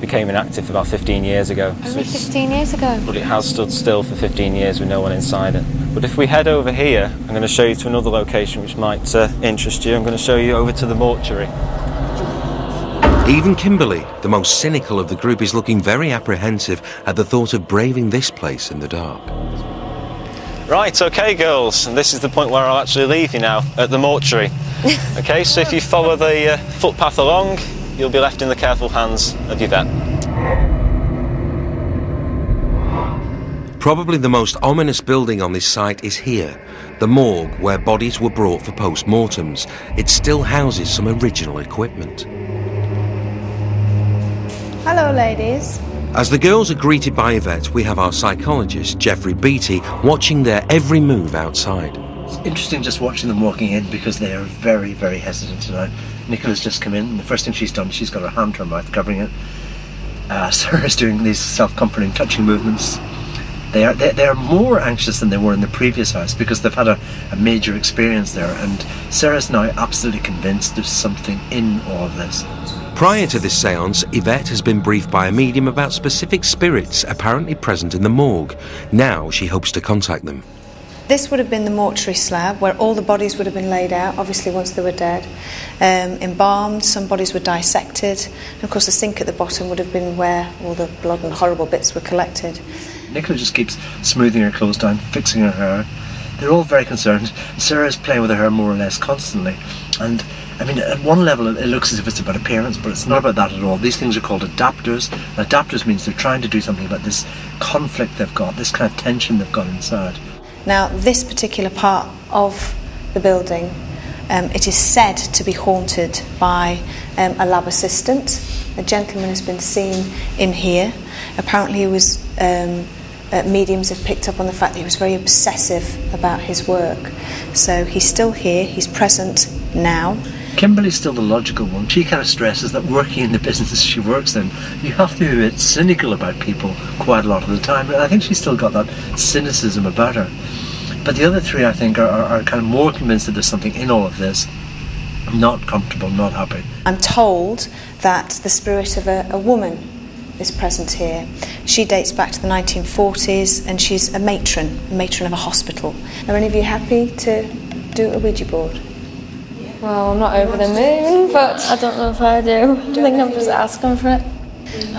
Became inactive about 15 years ago. Only it's- 15 years ago. but it has stood still for 15 years with no one inside it. But if we head over here, I'm going to show you to another location which might uh, interest you. I'm going to show you over to the mortuary. Even Kimberley, the most cynical of the group, is looking very apprehensive at the thought of braving this place in the dark. Right, okay, girls, and this is the point where I'll actually leave you now at the mortuary. okay, so if you follow the uh, footpath along, you'll be left in the careful hands of Yvette. Probably the most ominous building on this site is here, the morgue where bodies were brought for post-mortems. It still houses some original equipment. Hello, ladies. As the girls are greeted by Yvette, we have our psychologist, Geoffrey Beattie, watching their every move outside. It's interesting just watching them walking in because they are very, very hesitant tonight. Nicola's just come in, and the first thing she's done, she's got her hand to her mouth, covering it. Uh, Sarah's doing these self-comforting, touching movements. They are they, they are more anxious than they were in the previous house because they've had a, a major experience there, and Sarah's now absolutely convinced there's something in all of this. Prior to this seance, Yvette has been briefed by a medium about specific spirits apparently present in the morgue. Now she hopes to contact them. This would have been the mortuary slab where all the bodies would have been laid out, obviously, once they were dead, um, embalmed. Some bodies were dissected. And of course, the sink at the bottom would have been where all the blood and horrible bits were collected. Nicola just keeps smoothing her clothes down, fixing her hair. They're all very concerned. Sarah's playing with her hair more or less constantly. And I mean, at one level, it looks as if it's about appearance, but it's not about that at all. These things are called adapters. And adapters means they're trying to do something about this conflict they've got, this kind of tension they've got inside. Now, this particular part of the building, um, it is said to be haunted by um, a lab assistant. A gentleman has been seen in here. Apparently, he was. Um, uh, mediums have picked up on the fact that he was very obsessive about his work. So he's still here, he's present now. Kimberly's still the logical one. She kind of stresses that working in the business she works in, you have to be a bit cynical about people quite a lot of the time. And I think she's still got that cynicism about her. But the other three, I think, are, are, are kind of more convinced that there's something in all of this. Not comfortable, not happy. I'm told that the spirit of a, a woman is present here. She dates back to the 1940s and she's a matron, a matron of a hospital. Are any of you happy to do a Ouija board? Well, I'm not over the moon, but I don't know if I do. Do I think I'm just asking for it.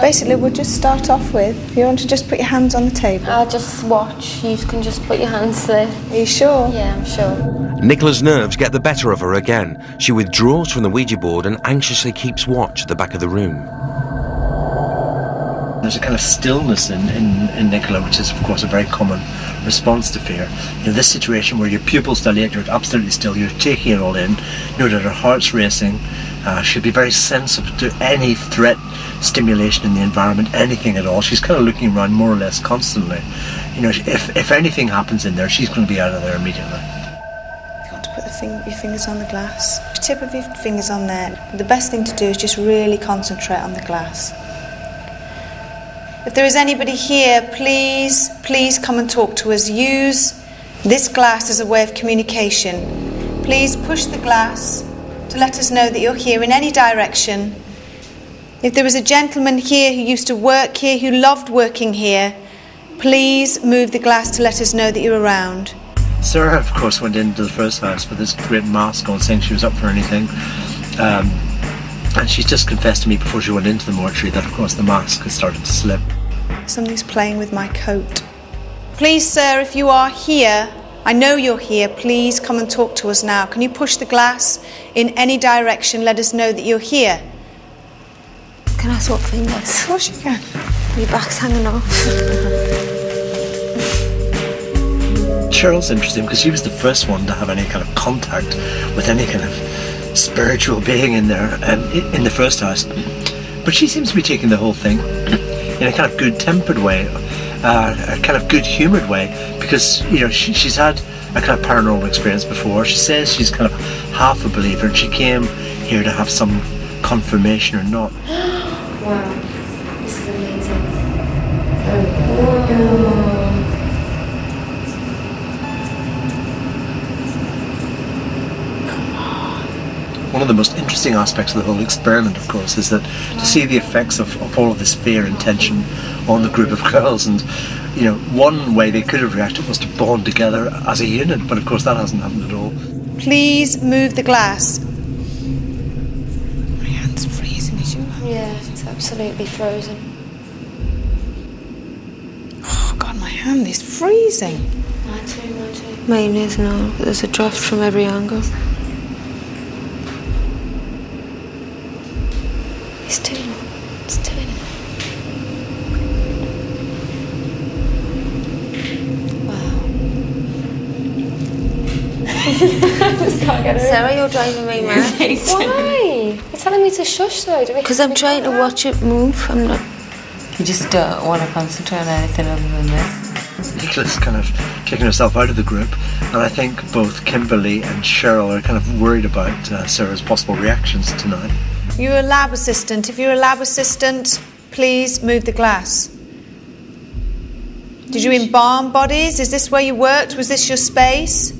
Basically, we'll just start off with, if you want to just put your hands on the table. I'll just watch. You can just put your hands there. Are you sure? Yeah, I'm sure. Nicola's nerves get the better of her again. She withdraws from the Ouija board and anxiously keeps watch at the back of the room. There's a kind of stillness in, in, in Nicola, which is, of course, a very common response to fear. In this situation where your pupils dilate, you're absolutely still, you're taking it all in, you know that her heart's racing, uh, she'll be very sensitive to any threat, stimulation in the environment, anything at all. She's kind of looking around more or less constantly. You know, if, if anything happens in there, she's going to be out of there immediately. You want to put your fingers on the glass. Tip of your fingers on there. The best thing to do is just really concentrate on the glass. If there is anybody here, please, please come and talk to us. Use this glass as a way of communication. Please push the glass to let us know that you're here in any direction. If there was a gentleman here who used to work here, who loved working here, please move the glass to let us know that you're around. Sarah, of course, went into the first house with this great mask on, saying she was up for anything. Um, and she's just confessed to me before she went into the mortuary that, of course, the mask has started to slip. Something's playing with my coat. Please, sir, if you are here, I know you're here, please come and talk to us now. Can you push the glass in any direction? Let us know that you're here. Can I swap fingers? Of course you can. Your back's hanging off. Cheryl's interesting because she was the first one to have any kind of contact with any kind of spiritual being in there um, in the first house. But she seems to be taking the whole thing in a kind of good-tempered way, uh, a kind of good-humoured way, because you know she, she's had a kind of paranormal experience before. She says she's kind of half a believer, and she came here to have some confirmation or not. wow, this is amazing. One of the most interesting aspects of the whole experiment, of course, is that to see the effects of, of all of this fear and tension on the group of girls. And, you know, one way they could have reacted was to bond together as a unit, but of course that hasn't happened at all. Please move the glass. My hand's freezing as you are. Yeah, it's absolutely frozen. Oh, God, my hand is freezing. Mine too, mine too. Mine is now. There's a draft from every angle. It's doing it. It's doing it. Just can't get it. Sarah, you're driving me mad. Why? You're telling me to shush though. Because I'm trying to watch it move. I'm not. You just don't want to concentrate on anything other than this. Nicola's kind of kicking herself out of the group, and I think both Kimberley and Cheryl are kind of worried about uh, Sarah's possible reactions tonight. You're a lab assistant. If you're a lab assistant, please move the glass. Did you embalm bodies? Is this where you worked? Was this your space?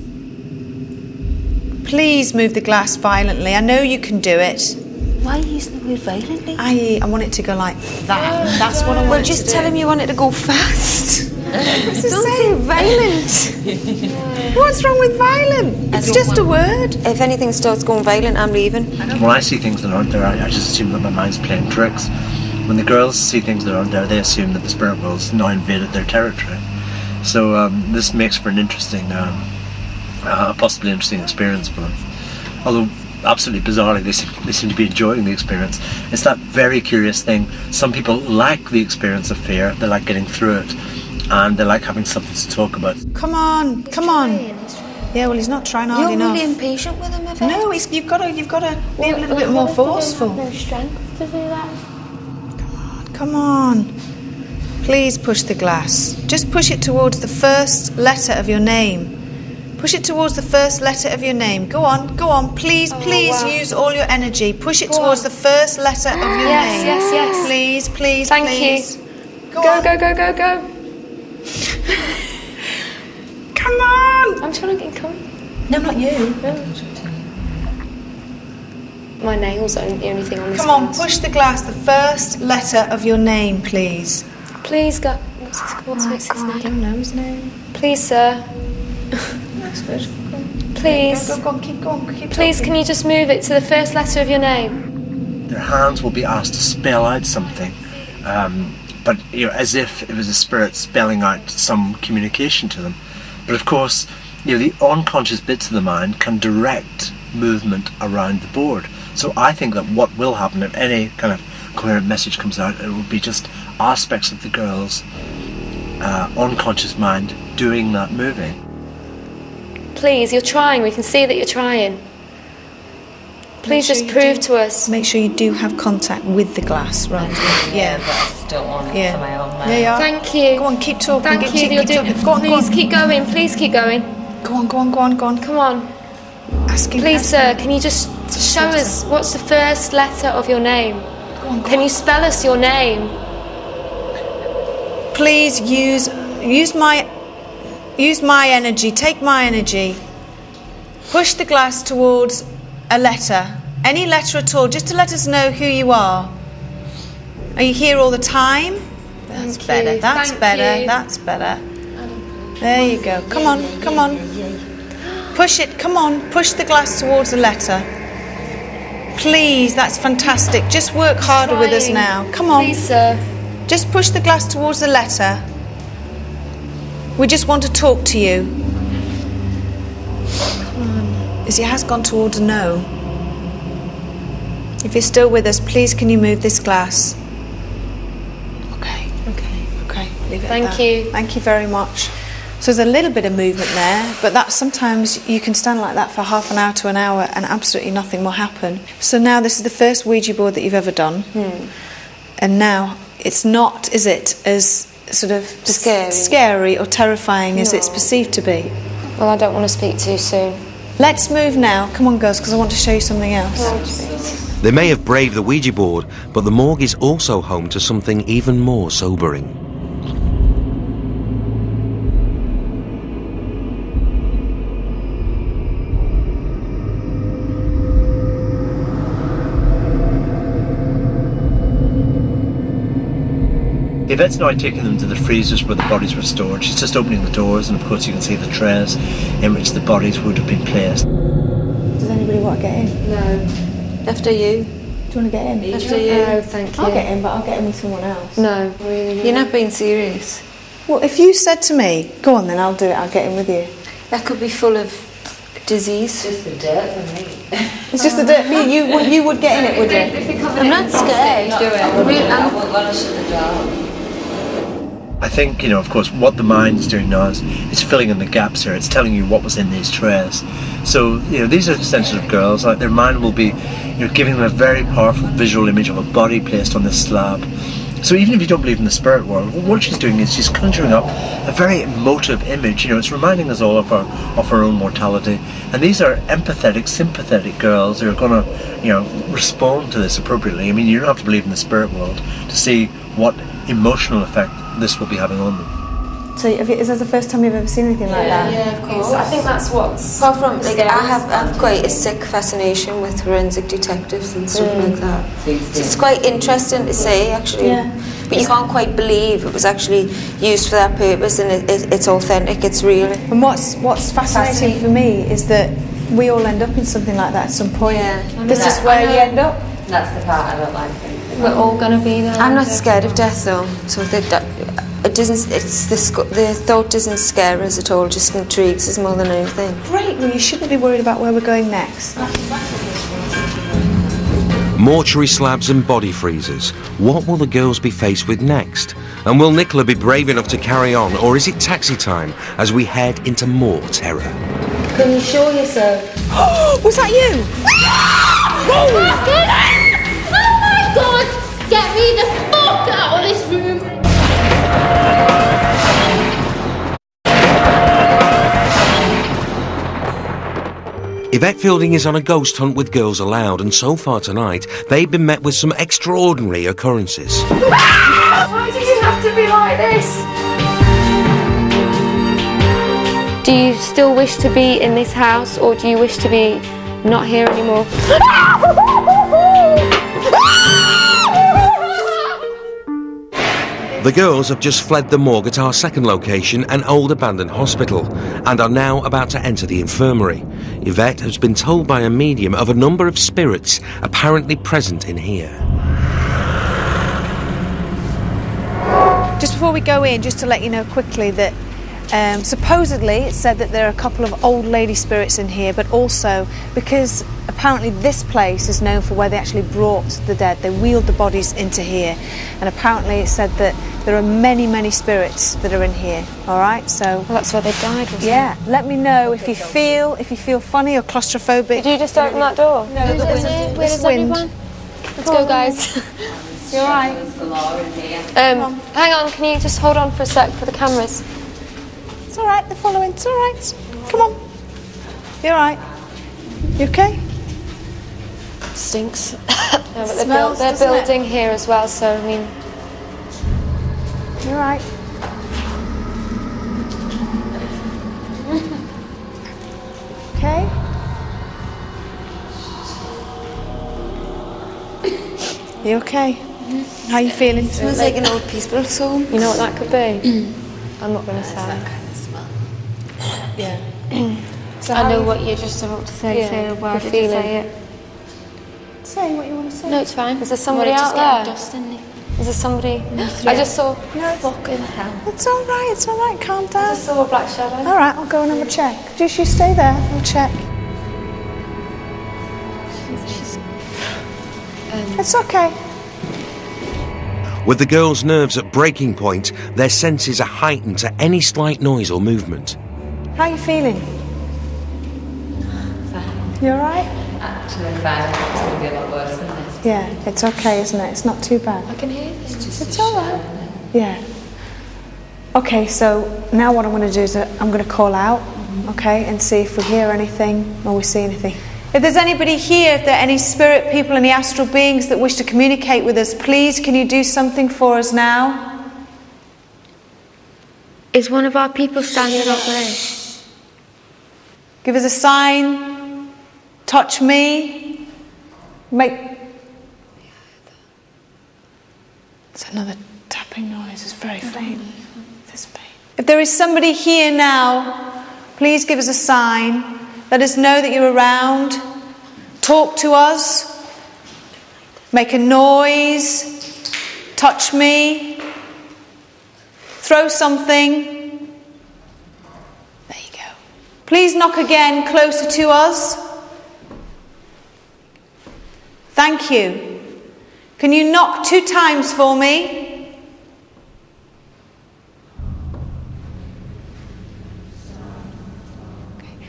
Please move the glass violently. I know you can do it. Why are you using the word violently? I, I want it to go like that. That's what I want Well, just to tell do. him you want it to go fast. What's it say? Violent. What's wrong with violent? It's just a word. If anything starts going violent, I'm leaving. When I see things that aren't there, I, I just assume that my mind's playing tricks. When the girls see things that aren't there, they assume that the spirit world's now invaded their territory. So um, this makes for an interesting, um, uh, possibly interesting experience for them. Although absolutely bizarrely, they seem, they seem to be enjoying the experience. It's that very curious thing. Some people like the experience of fear. They like getting through it, and they like having something to talk about. Come on, come on. Yeah, well, he's not trying hard You're enough. really impatient with him, if No, he's, you've got to, you've got to be a little bit more forceful. No strength to do that. Come on come on. Please push the glass. Just push it towards the first letter of your name. Push it towards the first letter of your name. Go on, go on. Please, oh, please wow. use all your energy. Push it Go towards on. the first letter of your Yes, name. yes, yes. Yes. Please, please, Thank please. Thank you. Go, Go, on. go, go, go, go. Come on. I'm trying to get coming. No, not you. Oh. My nails are the only thing on this Come on, glass. push the glass. The first letter of your name, please. Please, go. What's his, oh, what's his name? I don't know his name. Please, sir. That's good. Please. Go, go, go keep going. Keep Please, talking. can you just move it to the first letter of your name? Their hands will be asked to spell out something, um, but you know, as if it was a spirit spelling out some communication to them. But of course, you know, the unconscious bits of the mind can direct movement around the board. So I think that what will happen if any kind of coherent message comes out, it will be just aspects of the girl's uh, unconscious mind doing that moving. Please, you're trying. We can see that you're trying. Please sure just prove do. to us. Make sure you do have contact with the glass, right? Yeah. but I just don't want it Yeah. for my own mind. There you are. Thank you. Go on, keep talking. Thank keep, you. keep, You're keep doing. talking. Go on, go Please on. keep going. Please keep going. Go on, go on, go on, go on. Come on. Asking. Please, asking. sir, can you just show us what's the first letter of your name? Go on, go Can on. you spell us your name? Please use use my use my energy. Take my energy. Push the glass towards a letter, any letter at all, just to let us know who you are. Are you here all the time? That's Thank better. you, That's thank better. you. That's better. Um, there you go. Come on, come on. Push it. Come on. Push the glass towards a letter. Please, that's fantastic. Just work harder with us now. Come on. Please, sir. Just push the glass towards the letter. We just want to talk to you. Come on. As it has gone towards no. If you're still with us, please can you move this glass? Okay, okay, okay. Leave it Thank you. Thank you very much. So there's a little bit of movement there, but that sometimes you can stand like that for half an hour to an hour and absolutely nothing will happen. So now this is the first Ouija board that you've ever done. Hmm. And now it's not, is it, as sort of Scary. scary or terrifying as it's perceived to be. Well, I don't want to speak too soon. Let's move now. Come on, girls, because I want to show you something else. They may have braved the Ouija board, but the morgue is also home to something even more sobering. Yvette's now taking them to the freezers where the bodies were stored. She's just opening the doors, and of course, you can see the trays in which the bodies would have been placed. Does anybody want to get in? No. After you. Do you want to get in? After you. No, thank you. I'll get in, but I'll get in with someone else. No, really. You're not being serious. Well, if you said to me, go on then, I'll do it, I'll get in with you. That could be full of disease. It's Just the dirt for me. It's just the dirt for you. You would, you would get in it, would you? I'm not scared. Do it. I Real- I'm- wouldn't want to shut the door. I think, you know, of course, what the mind is doing now is it's filling in the gaps here. It's telling you what was in these trays. So, you know, these are sensitive girls. Like their mind will be, you know, giving them a very powerful visual image of a body placed on this slab. So even if you don't believe in the spirit world, what she's doing is she's conjuring up a very emotive image. You know, it's reminding us all of our of our own mortality. And these are empathetic, sympathetic girls who are going to, you know, respond to this appropriately. I mean, you don't have to believe in the spirit world to see what emotional effect this will be having on them. So, have you, is this the first time you've ever seen anything like that? Yeah, of course. I think that's what's. Apart from, like, I have, I have quite a sick fascination with forensic detectives and stuff Mm. like that. So it's quite interesting to see, actually. Yeah. But you can't quite believe it was actually used for that purpose and it, it, it's authentic, it's real. And what's what's fascinating, for me is that we all end up in something like that at some point. Yeah. This is where you end up. That's the part I don't like. We're all gonna be there. I'm not scared of death though, so that, that it doesn't. It's the the thought doesn't scare us at all. Just intrigues us more than anything. Great. Well, you shouldn't be worried about where we're going next. Mortuary slabs and body freezers. What will the girls be faced with next? And will Nicola be brave enough to carry on, or is it taxi time as we head into more terror? Can you show yourself? Was that you? Oh my god! Get me the fuck out of this room! Yvette Fielding is on a ghost hunt with Girls Aloud, and so far tonight, they've been met with some extraordinary occurrences. Why did you have to be like this? Do you still wish to be in this house or do you wish to be not here anymore? The girls have just fled the morgue at our second location, an old abandoned hospital, and are now about to enter the infirmary. Yvette has been told by a medium of a number of spirits apparently present in here. Just before we go in, just to let you know quickly that um, supposedly it said that there are a couple of old lady spirits in here, but also because apparently this place is known for where they actually brought the dead. They wheeled the bodies into here, and apparently it said that there are many, many spirits that are in here. All right, so well, that's where they died. Wasn't yeah. Let me know if you feel if you feel funny or claustrophobic. Did you just open that door? No, Who's the wind. here? Where It's wind. everyone? Let's go, guys. You're right. Um, hang on, can you just hold on for a sec for the cameras? It's all right. They're following. It's all right. Come on. You're all right. You okay? Stinks. no, but they're, Smells, build, they're doesn't it? building here as well, so I mean, You're right. Okay. You okay? How are you feeling? Smells like an old people's home. you know what that could be? Mm. I'm not going to say. Yeah. So I know what you're just about to say, Yeah, Sarah. Why you're you say it? Say what you want to say. No, it's fine. Is there somebody Well, out just there? dust in it. Is there somebody? I just saw. No, Fucking hell. It's all right. It's all right. Calm I down. just saw a black shadow. All right. I'll go and have a check. Just you stay there. I'll check. Um, it's okay. With the girls' nerves at breaking point, their senses are heightened to any slight noise or movement. How are you feeling? You all right? Actually, fine. It's going to be a lot worse than this. Yeah. It's okay, isn't it? It's not too bad. I can hear this. Just It's all right. Yeah. Okay, so now what I'm going to do is that I'm going to call out, mm-hmm. okay, and see if we hear anything or we see anything. If there's anybody here, if there are any spirit people, any astral beings that wish to communicate with us, please can you do something for us now? Is one of our people standing up there? Give us a sign. Touch me. Make. It's another tapping noise. It's very faint. It's faint. If there is somebody here now, please give us a sign. Let us know that you're around. Talk to us. Make a noise. Touch me. Throw something. Please knock again closer to us. Thank you. Can you knock two times for me?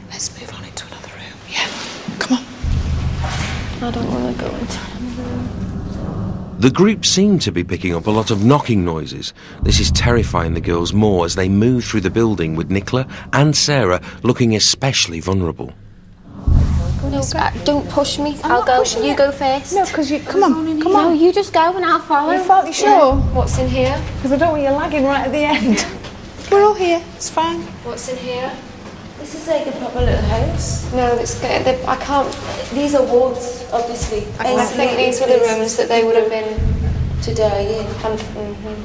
Let's move on into another room. Yeah, come on. I don't want to go into. The group seem to be picking up a lot of knocking noises. This is terrifying the girls more as they move through the building with Nicola and Sarah looking especially vulnerable. No, don't push me. I'm I'll not go. pushing You it. go first. No, because you. Come on, come on. No, you just go and I'll follow. You felt you sure? What's in here? Because I don't want you lagging right at the end. We're all here. It's fine. What's in here? This is like a proper little house. No, it's good. They- I can't. These are walls, obviously. I think these were the rooms that they would have been today, yeah. And, mhm.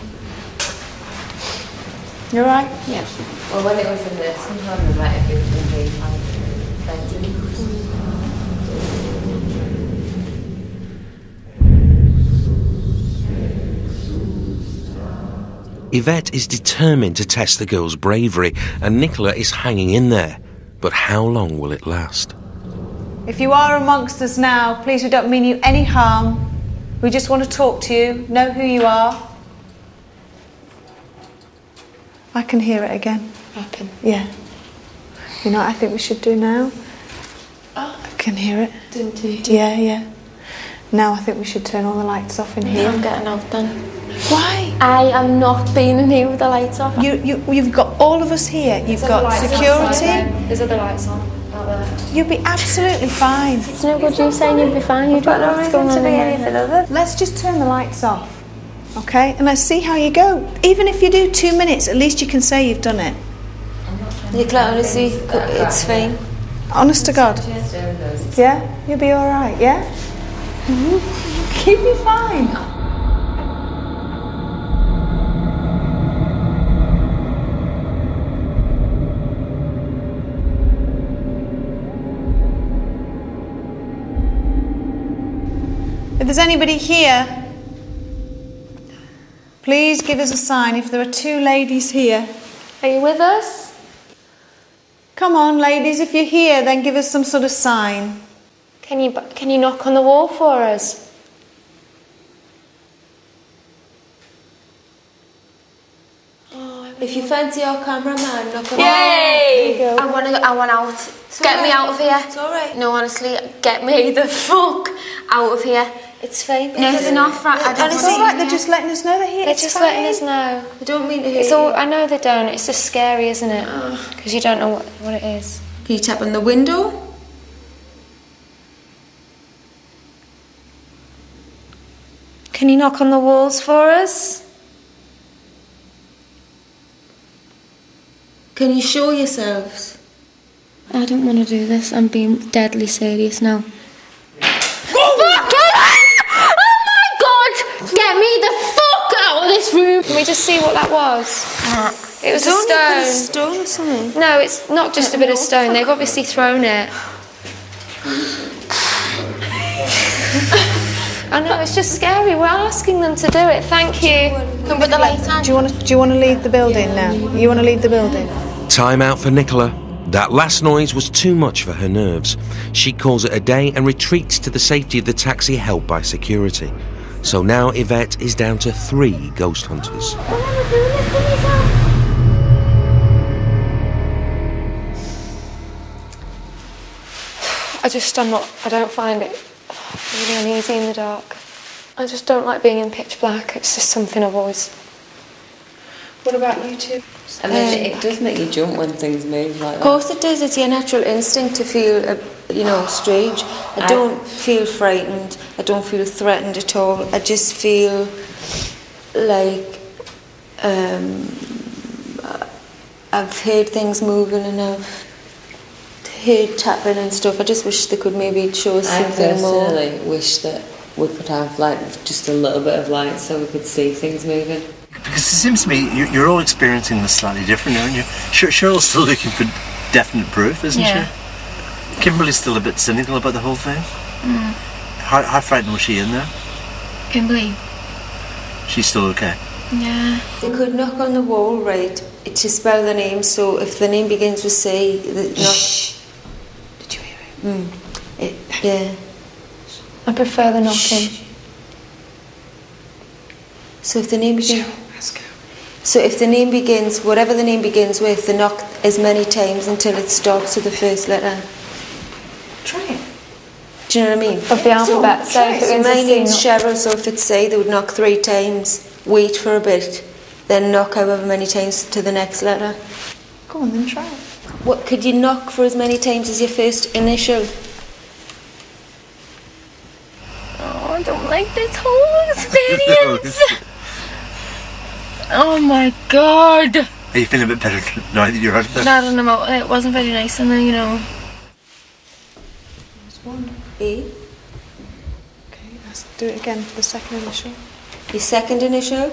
You alright? Yeah. Well, when it was in the sometime in like everything being like, Yvette is determined to test the girl's bravery, and Nicola is hanging in there. But how long will it last? If you are amongst us now, please, we don't mean you any harm. We just want to talk to you, know who you are. I can hear it again. Happen. Yeah. You know what I think we should do now? Oh. I can hear it. Didn't dun. Yeah, yeah. Now I think we should turn all the lights off in here. I'm getting out then. Why? I am not being in here with the lights off. You, you, you've got all of us here. You've There's got security. Is There's other lights on. Um, you'll be absolutely fine. It's no good you saying you'll be fine. You don't know what's going on in there. Let's just turn the lights off, okay? And let's see how you go. Even if you do two minutes, at least you can say you've done it. Nicola, honestly, it's fine. Honest to God. Yeah? You'll be all right, yeah? Keep me fine. There's anybody here, please give us a sign if there are two ladies here. Are you with us? Come on, ladies, if you're here, then give us some sort of sign. Can you can you knock on the wall for us? Oh, if you fancy our cameraman, knock on Yay! I want to. I want out. get me out of here. It's alright. No, honestly, get me the fuck out of here. It's fine. No, it's? I don't And it's want all to right, be they're just letting us know they're here. They're It's just fine. letting us know. I don't mean to It's all. I know they don't. It's just scary, isn't it? Because you don't know what, what it is. Can you tap on the window? Can you knock on the walls for us? Can you show yourselves? I don't want to do this. I'm being deadly serious now. Oh my god! Get me the fuck out room! Can we just see what that was? It was It's a only a bit of stone. stone or something. No, it's not just a bit of stone. They've obviously thrown it. I know it's just scary. We're asking them to do it. Thank you. Can put the lights on. Do you want to? Do you want to leave the building now? You want to leave the building? Time out for Nicola. That last noise was too much for her nerves. She calls it a day and retreats to the safety of the taxi held by security. So now Yvette is down to three ghost hunters. I just, I'm not, I don't find it really uneasy in the dark. I just don't like being in pitch black. It's just something I've always. What about you two? I mean, it does make you jump when things move like that. Of course it does. It's your natural instinct to feel, uh, you know, strange. I I- don't feel frightened. I don't feel threatened at all. I just feel like um, I've heard things moving and I've heard tapping and stuff. I just wish they could maybe show us I something more. I personally wish that we could have like just a little bit of light so we could see things moving. Because it seems to me you're, you're all experiencing this slightly different, aren't you? Cher- Cheryl's still looking for definite proof, isn't Yeah. she? Kimberley's still a bit cynical about the whole thing. Mm. How, how frightened was she in there? Kimberley. She's still okay. Yeah. They could knock on the wall, right, to spell the name. So if the name begins with C, the knock. Did you hear it? Mm. It, yeah. I prefer the knocking. Shh. So if the name begins. So if the name begins, whatever the name begins with, the knock as many times until it stops with the first letter. Try it. Do you know what I mean? Of the alphabet. So if it So was my a C, name's knock- Cheryl, so if it's say they would knock three times, wait for a bit, then knock however many times to the next letter. Go on then, try it. What could you knock for as many times as your first initial? Oh, I don't like this whole experience. oh my god. Are you feeling a bit better now that you're out of there? I don't know. It wasn't very nice, and then you know. B. Okay, let's do it again for the second initial. Your second initial?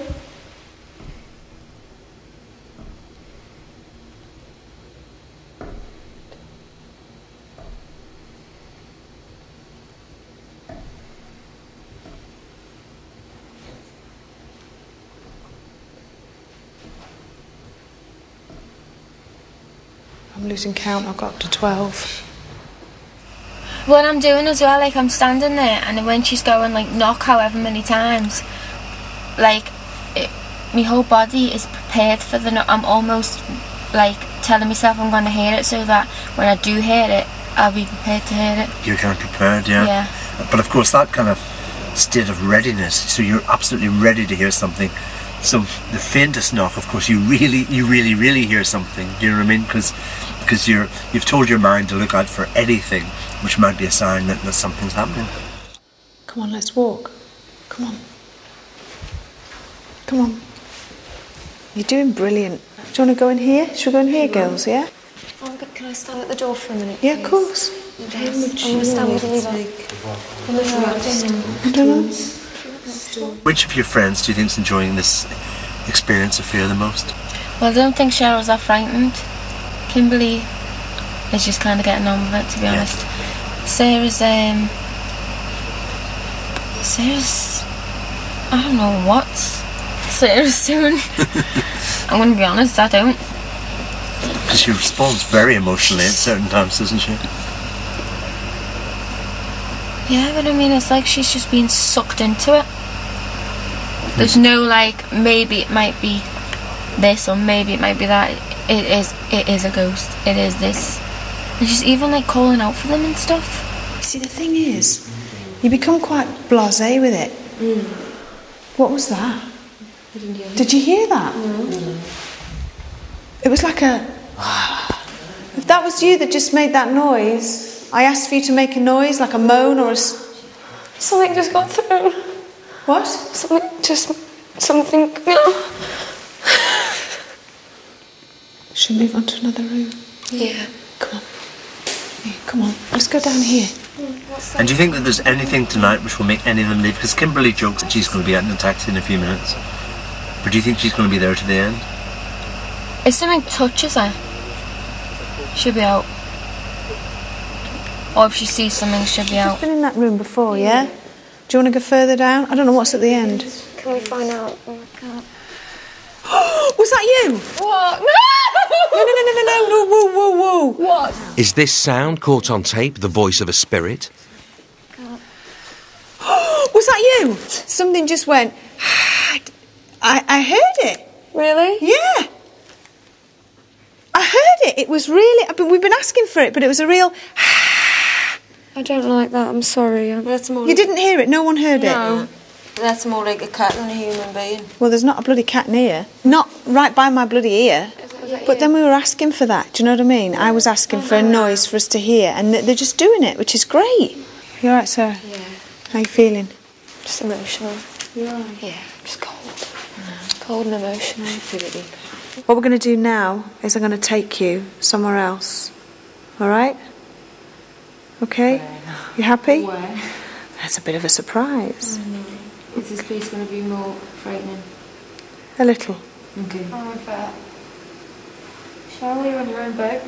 I'm losing count. I've got up to 12. What I'm doing as well, like I'm standing there, and when she's going like knock however many times, like it, my whole body is prepared for the knock. I'm almost like telling myself I'm going to hear it, so that when I do hear it, I'll be prepared to hear it. You're kind of prepared, yeah. Yeah. But of course, that kind of state of readiness, so you're absolutely ready to hear something. So the faintest knock, of course, you really, you really, really hear something. Do you know what I mean? Because because you're you've told your mind to look out for anything, which might be a sign that, that something's happening. Come on, let's walk. Come on. Come on. You're doing brilliant. Do you want to go in here? Should we go in here, girls, yeah? Oh, can I stand at the door for a minute? Yeah, of course. I'm going to stand with Eva. I don't know. Which of your friends do you think's enjoying this experience of fear the most? Well, I don't think Cheryl's that frightened. Kimberley is just kind of getting on with it, to be honest. Sarah's, um. Sarah's. I don't know what Sarah's doing. I'm going to be honest, I don't. Because she responds very emotionally at certain times, doesn't she? Yeah, but I mean, it's like she's just being sucked into it. There's no like, maybe it might be this or maybe it might be that. It is, it is a ghost. It is this. And she's even like calling out for them and stuff. See, the thing is, you become quite blasé with it. Hmm. What was that? Did you hear that? It was like a. If that was you that just made that noise, I asked for you to make a noise, like a moan or a. s- Something just got through. What? Something just. Something. No. Should we move on to another room? Yeah. Come on. Here, come on. Let's go down here. Mm, and do you think that there's anything tonight which will make any of them leave? Because Kimberley jokes that she's going to be out in a taxi in a few minutes. But do you think she's going to be there to the end? If something touches her, she'll be out. Or if she sees something, she'll be out. She's been in that room before, yeah? Do you want to go further down? I don't know what's at the end. Can we find out? Oh my god. Was that you? What? No, no, no, no, no, no, no, whoa, whoa, whoa. What? Is this sound caught on tape the voice of a spirit? Was that you? Something just went. I, I heard it. Really? Yeah. I heard it. It was really. But we've been asking for it, but it was a real. I don't like that. I'm sorry. I'm... That's more. You didn't hear it. No one heard No. it. That's more like a cat than a human being. Well, there's not a bloody cat near. Not right by my bloody ear. But then we were asking for that. Do you know what I mean? I was asking for a noise for us to hear, and they're just doing it, which is great. You all right, Sarah? Yeah. How you feeling? Just emotional. Yeah. Yeah. Just cold. Cold and emotional. What we're going to do now is I'm going to take you somewhere else. All right? Okay? You happy? Where? That's a bit of a surprise. Is this place going to be more frightening? A little. Okay. Oh, I bet. Shall we run your own boat?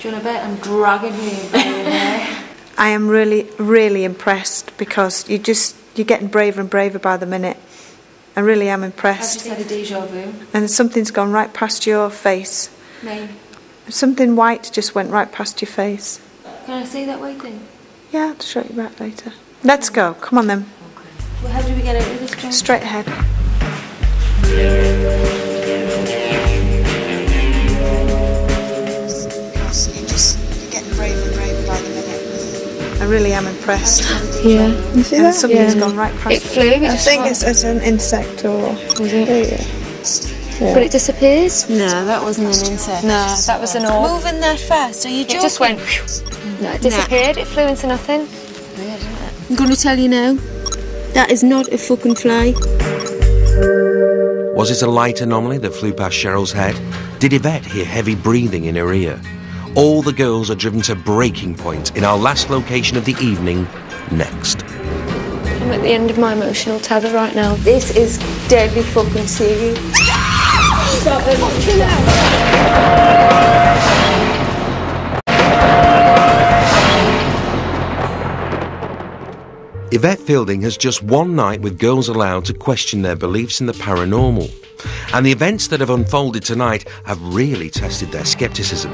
Do you want to bet I'm dragging you by your hair? I am really, really impressed because you just you're getting braver and braver by the minute. I really am I've impressed. just had a deja vu. And something's gone right past your face. Me. Something white just went right past your face. Can I see that white thing? Yeah, I'll show you back later. Let's go. Come on then. Well, how do we get out of this job? Straight ahead. You're just you're getting braver and braver by the minute. I really am impressed. Yeah. You see that? And something's Yeah. gone right past It flew, it I just think it's, it's an insect or. Was it? Yeah. But it disappears? No, that wasn't an insect. No, that was an orb. Moving that fast? Are you It just went. No, it disappeared. It flew into nothing. I'm going to tell you now. That is not a fucking fly. Was it a light anomaly that flew past Cheryl's head? Did Yvette hear heavy breathing in her ear? All the girls are driven to breaking point in our last location of the evening, next. I'm at the end of my emotional tether right now. This is deadly fucking serious. Stop it. Yvette Fielding has just one night with Girls Aloud to question their beliefs in the paranormal. And the events that have unfolded tonight have really tested their skepticism.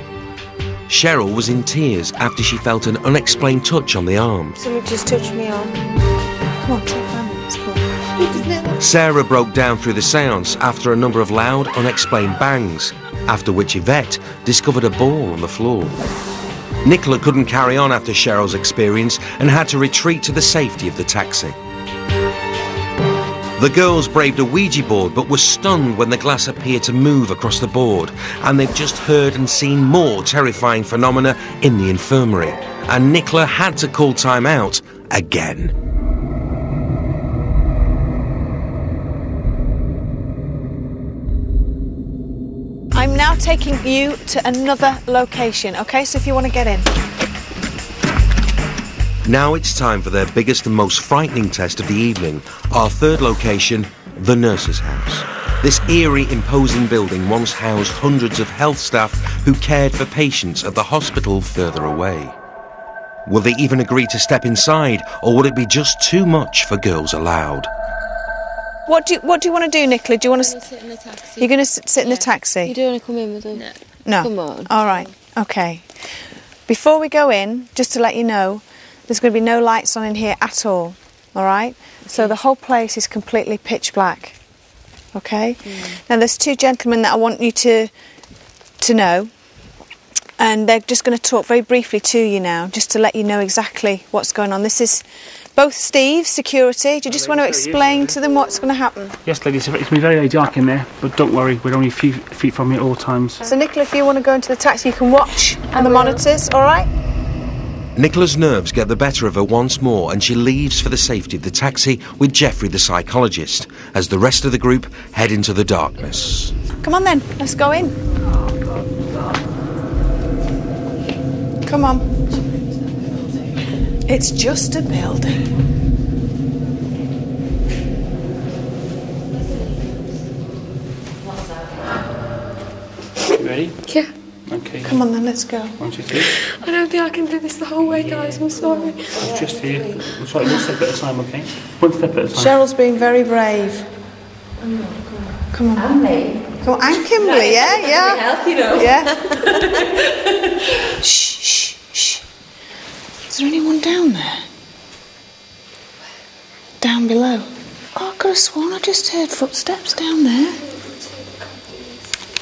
Cheryl was in tears after she felt an unexplained touch on the arm. Somebody just touched me arm. Come on, take. Sarah broke down through the seance after a number of loud, unexplained bangs, after which Yvette discovered a ball on the floor. Nicola couldn't carry on after Cheryl's experience and had to retreat to the safety of the taxi. The girls braved a Ouija board but were stunned when the glass appeared to move across the board, and they've just heard and seen more terrifying phenomena in the infirmary. And Nicola had to call time out again. I'm now taking you to another location, okay? So if you want to get in. Now it's time for their biggest and most frightening test of the evening. Our third location, the nurse's house. This eerie, imposing building once housed hundreds of health staff who cared for patients at the hospital further away. Will they even agree to step inside, or would it be just too much for Girls Aloud? What do you, what do you want to do, Nicola? Do you want to sit in the taxi? You're going to sit in the taxi. You don't want to come in with us? No. Come on. All right. Okay. Before we go in, just to let you know, there's going to be no lights on in here at all. All right. So the whole place is completely pitch black. Okay. Mm. Now there's two gentlemen that I want you to to know, and they're just going to talk very briefly to you now, just to let you know exactly what's going on. This is both Steve, security. Do you just want to explain to them what's going to happen? Yes, ladies, it's going to be very, very dark in there, but don't worry, we're only a few feet from you at all times. So Nicola, if you want to go into the taxi, you can watch on the monitors. All right. Nicola's nerves get the better of her once more and she leaves for the safety of the taxi with Geoffrey the psychologist as the rest of the group head into the darkness. Come on then, let's go in. Come on. It's just a building. Ready? Yeah. Okay. Come on then, let's go. One, two, three. I don't think I can do this the whole way, guys. I'm sorry. It's just here. We'll try one step at a time, okay? One step at a time. Cheryl's being very brave. Come on. And me. Come on, and Kimberley, yeah, yeah. healthy though. Yeah. shh, shh, shh. Is there anyone down there? Down below. Oh, I could have sworn I just heard footsteps down there.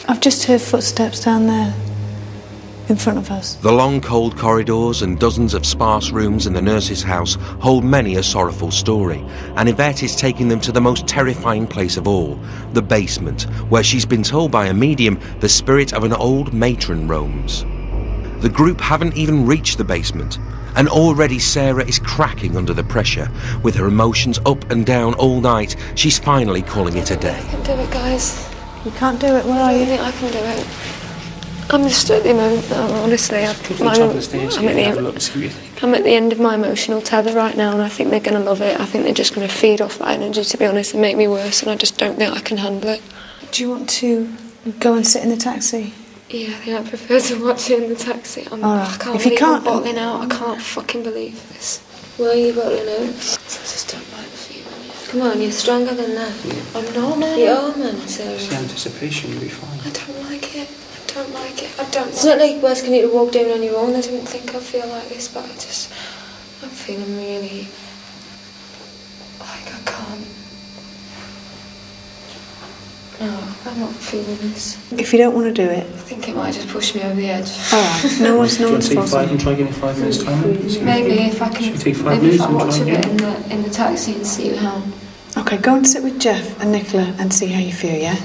I've just heard footsteps down there in front of us. The long, cold corridors and dozens of sparse rooms in the nurse's house hold many a sorrowful story, and Yvette is taking them to the most terrifying place of all the basement, where she's been told by a medium the spirit of an old matron roams. The group haven't even reached the basement, and already Sarah is cracking under the pressure. With her emotions up and down all night, she's finally calling it a day. I can do it, guys. You can't do it, where are I you? think I can do it. I'm just at the moment, no, honestly, I've, Come to the top of the stairs I'm, at and have a the, look, see what you think. I'm at the end of my emotional tether right now, and I think they're going to love it. I think they're just going to feed off that energy, to be honest, and make me worse, and I just don't think I can handle it. Do you want to go and sit in the taxi? Yeah, I think I prefer to watch it in the taxi. I'm, All I can't If you believe can't- I'm bottling out. I can't fucking believe this. Why are you bottling out? I just don't like the feeling. Come on, you're stronger than that. I'm not, man. You are, man, Sarah. It's the anticipation, you'll be fine. I don't like it. I don't like it. I don't It's like not like we're asking you to walk down on your own. I didn't think I'd feel like this, but I just, I'm feeling really, like I can't. No, I'm not feeling this. If you don't want to do it, I think it might just push me over the edge. all right. No one's, no one's to forcing. five and try again in five mm. minutes' time? then? Maybe if I can, take five maybe if I watch try a bit in the in the taxi and see how. Okay, go and sit with Geoff and Nicola and see how you feel, yeah?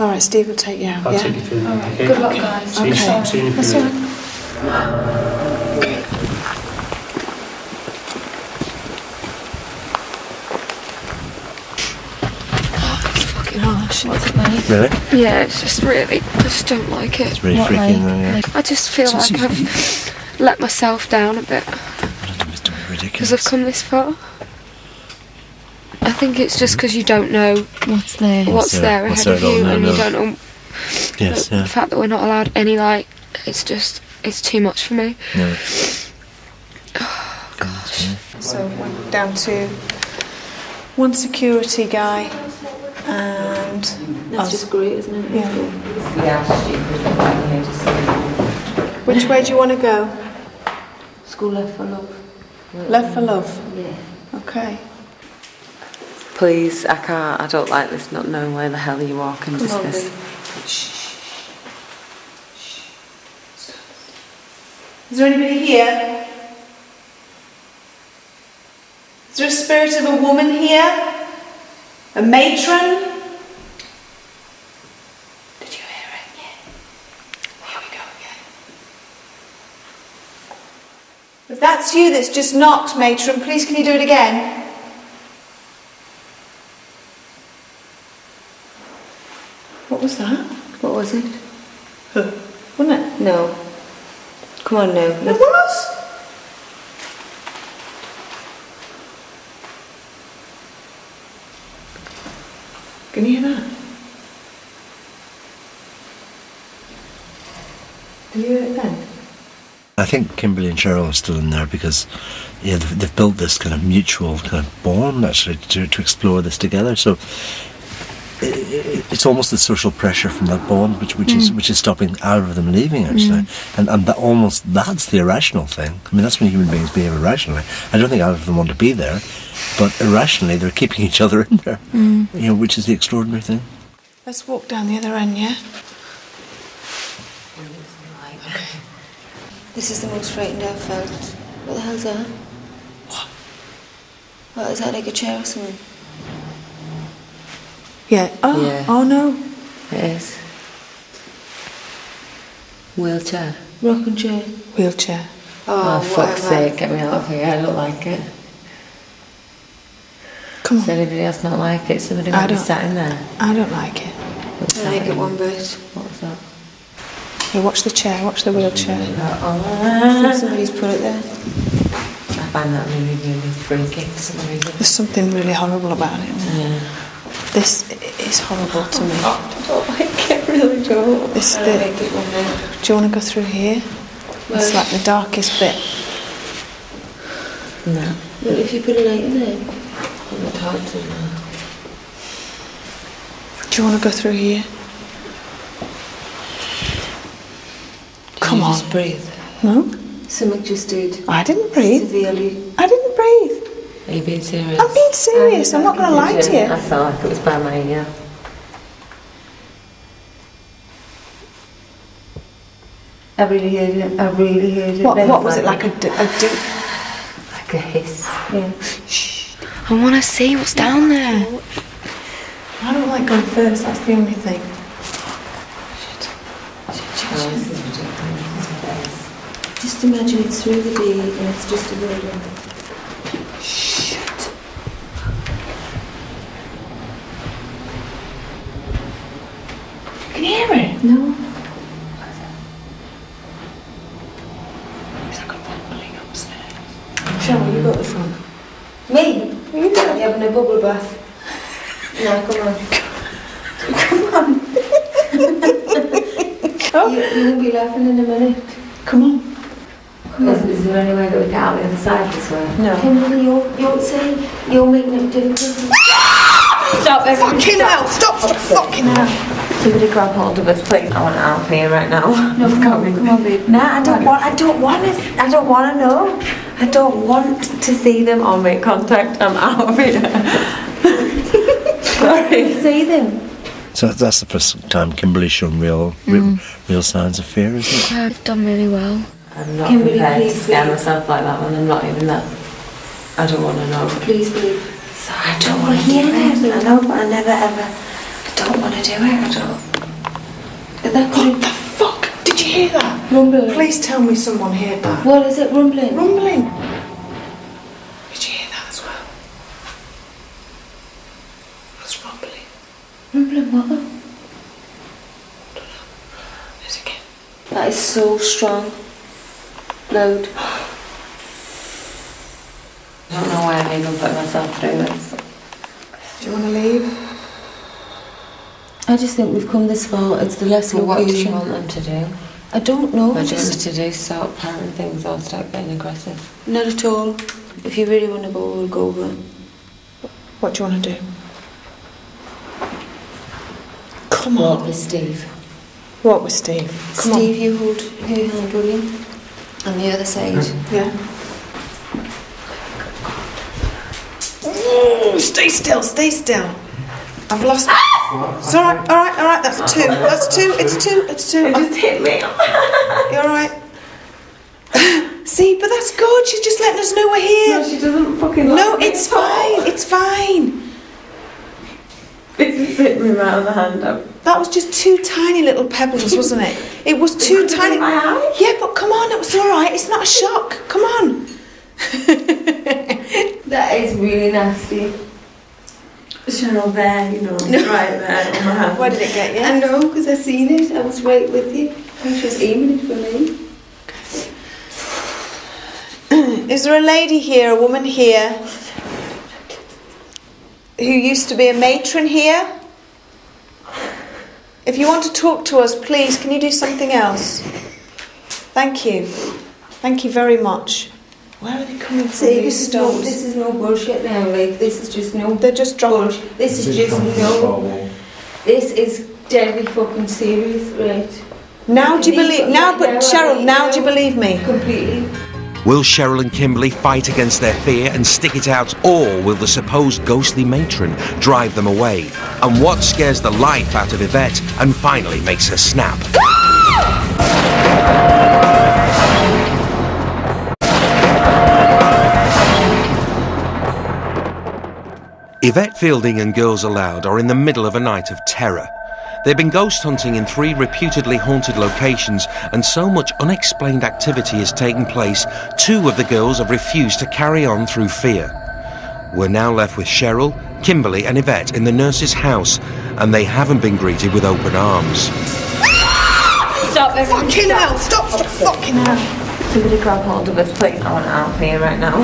All right, Steve will take you out, I'll yeah? take you through All right. okay? Good luck, guys. See you, Okay. see you in a few minutes. Right. Fucking harsh. Really? Yeah, it's just really, I just don't like it. It's really freaky, isn't it? Yeah. I just feel like I've let myself down a bit because I've come this far. I think it's just mm. because you don't know what's there, what's What's there- there ahead there of you, no, and no. you don't know. Yes, the, yeah. the fact that we're not allowed any light, it's just it's too much for me. No. Oh, gosh. So we're down to one security guy and That's just great, isn't it? Yeah. Yeah. Which way do you want to go? School left for love. Left for love. Yeah. Okay. Please, I can't. I don't like this not knowing where the hell you are. Can Come just this. Is there anybody here? Is there a spirit of a woman here? A matron? Did you hear it? Yeah. Here we go again. If that's you that's just knocked, matron, please can you do it again? What was that? What was it? Huh. Wasn't it? No. Come on now. It was. Can you hear that? Did you hear it then? I think Kimberley and Cheryl are still in there because, yeah, they've, they've built this kind of mutual kind of bond actually to, to explore this together. So i- i it's almost the social pressure from that bond which which is Mm. which is stopping either of them leaving actually, and and that almost that's the irrational thing. I mean, that's when human beings behave irrationally. I don't think either of them want to be there, but irrationally they're keeping each other in there. Mm. You know, which is the extraordinary thing. Let's walk down the other end, yeah? This is the most frightened I've felt. What the hell's that? What? What, is that like a chair or something? Yeah. Oh, Yeah. oh no. It is. Wheelchair. Rocking chair. Wheelchair. Oh, Oh, fuck's sake, get me out of here. I don't like it. Come on. Does anybody else not like it? Somebody I might be sat in there. I don't like it. What's I like it one bit. What was that? Here, watch the chair, watch the wheelchair. I think somebody's put it there. I find that really, really freaky for some reason. There's something really horrible about it. Yeah. This is horrible to me. I don't like it, really don't. This I the, don't like it do you want to go through here? It's like the darkest bit. No. Well, if you put a light in there. I'm not hard to know. Do you want to go through here? Come you on. Just breathe. No? Something just did. I didn't breathe. Severely. I didn't breathe. Are you being serious? I'm being serious. I'm not going to lie to you. I you. felt like it was by my ear. I really heard it. I really heard it. What, what was it like a, d- a d- Like a hiss. Yeah. Shh. I want to see what's down there. I don't like going first. That's the only thing. Oh, this is ridiculous. This is what it is. Just imagine it's through the day and it's just a building. Shit. Can you hear it? No. It's like a rumbling upstairs. Cheryl, you got the phone. Me? You got me having a bubble bath. No, come on. come on. Oh. You, you won't be laughing in a minute. Come on. Is, is there any way that we get out the other side this way? No. Kimberley, you're, you're saying you're making it difficult. Stop, everybody. Fucking hell! Stop! Stop! Fucking hell! Somebody grab hold of us, please. I want out of here right now. No, come on, come on, babe. Nah, I don't want. I don't want to. I don't want to know. I don't want to see them or make contact. I'm out of here. Sorry. See them. So that's the first time Kimberley's shown real, real, mm. real signs of fear, isn't it? I've done really well. I'm not Kimberley, prepared to scare please. myself like that when I'm not even that. I don't want to know. Please, babe. So I don't want to hear it. I know, but I never ever. I don't want to do it. I don't. That What the fuck? Did you hear that? Rumbling. Please tell me someone heard that. What is it rumbling? Rumbling. Did you hear that as well? What's rumbling? Rumbling what? That is so strong. Loud. I don't know why I'm even putting myself through this. Do you want to leave? I just think we've come this far. It's the less Well, what do you want them to do? I don't know. What do you want to do? Start planning things or start getting aggressive? Not at all. If you really want to go, we'll go. But What do you want to do? Come What on. with Steve? What with Steve? Come Steve, you hold her hand, will you? On the other side. Hmm. Yeah. Ooh, stay still, stay still. I've lost. Ah! It's all right, all right, all right. That's two. That's two. It's two. It's two. It just hit me. You're all right. See, but that's good. She's just letting us know we're here. No, she doesn't fucking No, like me it's at fine. It's fine. This is hitting me right on the hand up. That was just two tiny little pebbles, wasn't it? It was two could've tiny. been my eye. Yeah, but come on, it was all right. It's not a shock. Come on. That is really nasty. Cheryl, there, you know, right there on my hand. Where did it get you? I know, because I seen it. I was right with you. And she was aiming it for me. Is there a lady here, a woman here, who used to be a matron here? If you want to talk to us, please, can you do something else? Thank you. Thank you very much. Where are they coming from? See, these this is, no, this is no bullshit now, like, this is just no They're just dropping. bullshit. This is just no. This is deadly fucking serious, right? Now do you believe? Now, but Cheryl, now do you believe me? Completely. Will Cheryl and Kimberley fight against their fear and stick it out, or will the supposed ghostly matron drive them away? And what scares the life out of Yvette and finally makes her snap? Yvette Fielding and Girls Aloud are in the middle of a night of terror. They've been ghost hunting in three reputedly haunted locations, and so much unexplained activity has taken place, two of the girls have refused to carry on through fear. We're now left with Cheryl, Kimberley, and Yvette in the nurse's house, and they haven't been greeted with open arms. Stop, everyone. Fucking hell! Stop! Stop! Fucking hell! Somebody grab hold of us, please. I want out of here right now.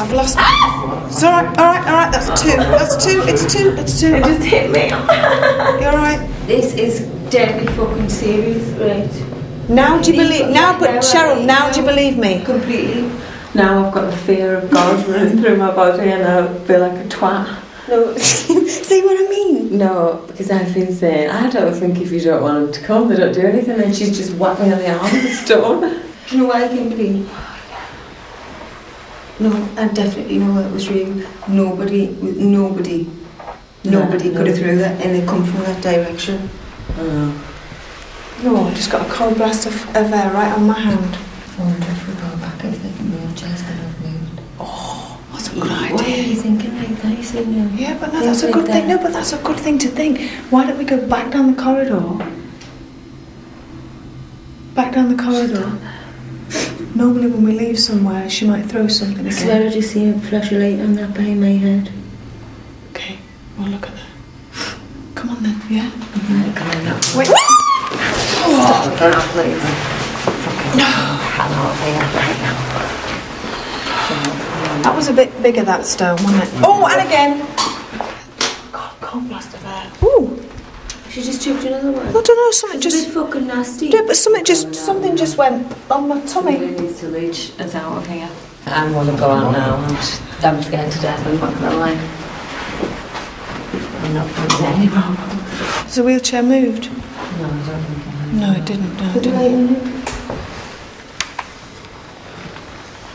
I've lost. It's all right. All right. All right. That's two. That's two. It's two. It's two. It just hit me. You're all right. This is deadly fucking serious, right? Now do you believe? Now, but Cheryl, now do you believe me? Completely. Now I've got the fear of God running through my body and I feel like a twat. No, see what I mean? No, because I've been saying, I don't think if you don't want them to come, they don't do anything, and she's just whacked me on the arm with a stone. Do you know why, Kimberley? No, I definitely know it was real. Nobody, nobody, nobody No, could have no. threw that, and they come from that direction. Mm. No, I just got a cold blast of, of air right on my hand. I wonder if we go back if the wheelchair's going to have moved. Oh, that's a good idea. Why are you thinking like that? You said no. Yeah, but no, that's a like good thing. that. No, but that's a good thing to think. Why don't we go back down the corridor? Back down the corridor. Normally, when we leave somewhere, she might throw something I swear again. I just see a flash of light on that behind my head. Okay, well, look at that. Come on then, yeah? Come on now. Wait. Stop looking up, please. Fucking hell out of here right now. That was a bit bigger, that stone, wasn't it? Mm. Oh, and again. God, cold blast of air. Ooh. She just chucked another one. I don't know, something It's just. a bit fucking nasty. Yeah, but something just something just went on my tummy. Somebody needs to reach us out of here. I'm going to go out now. I'm, just, I'm scared to death. I'm not going to lie. I'm not going to anymore. Has the wheelchair moved? No, I don't think I have. No, it didn't. No, it didn't.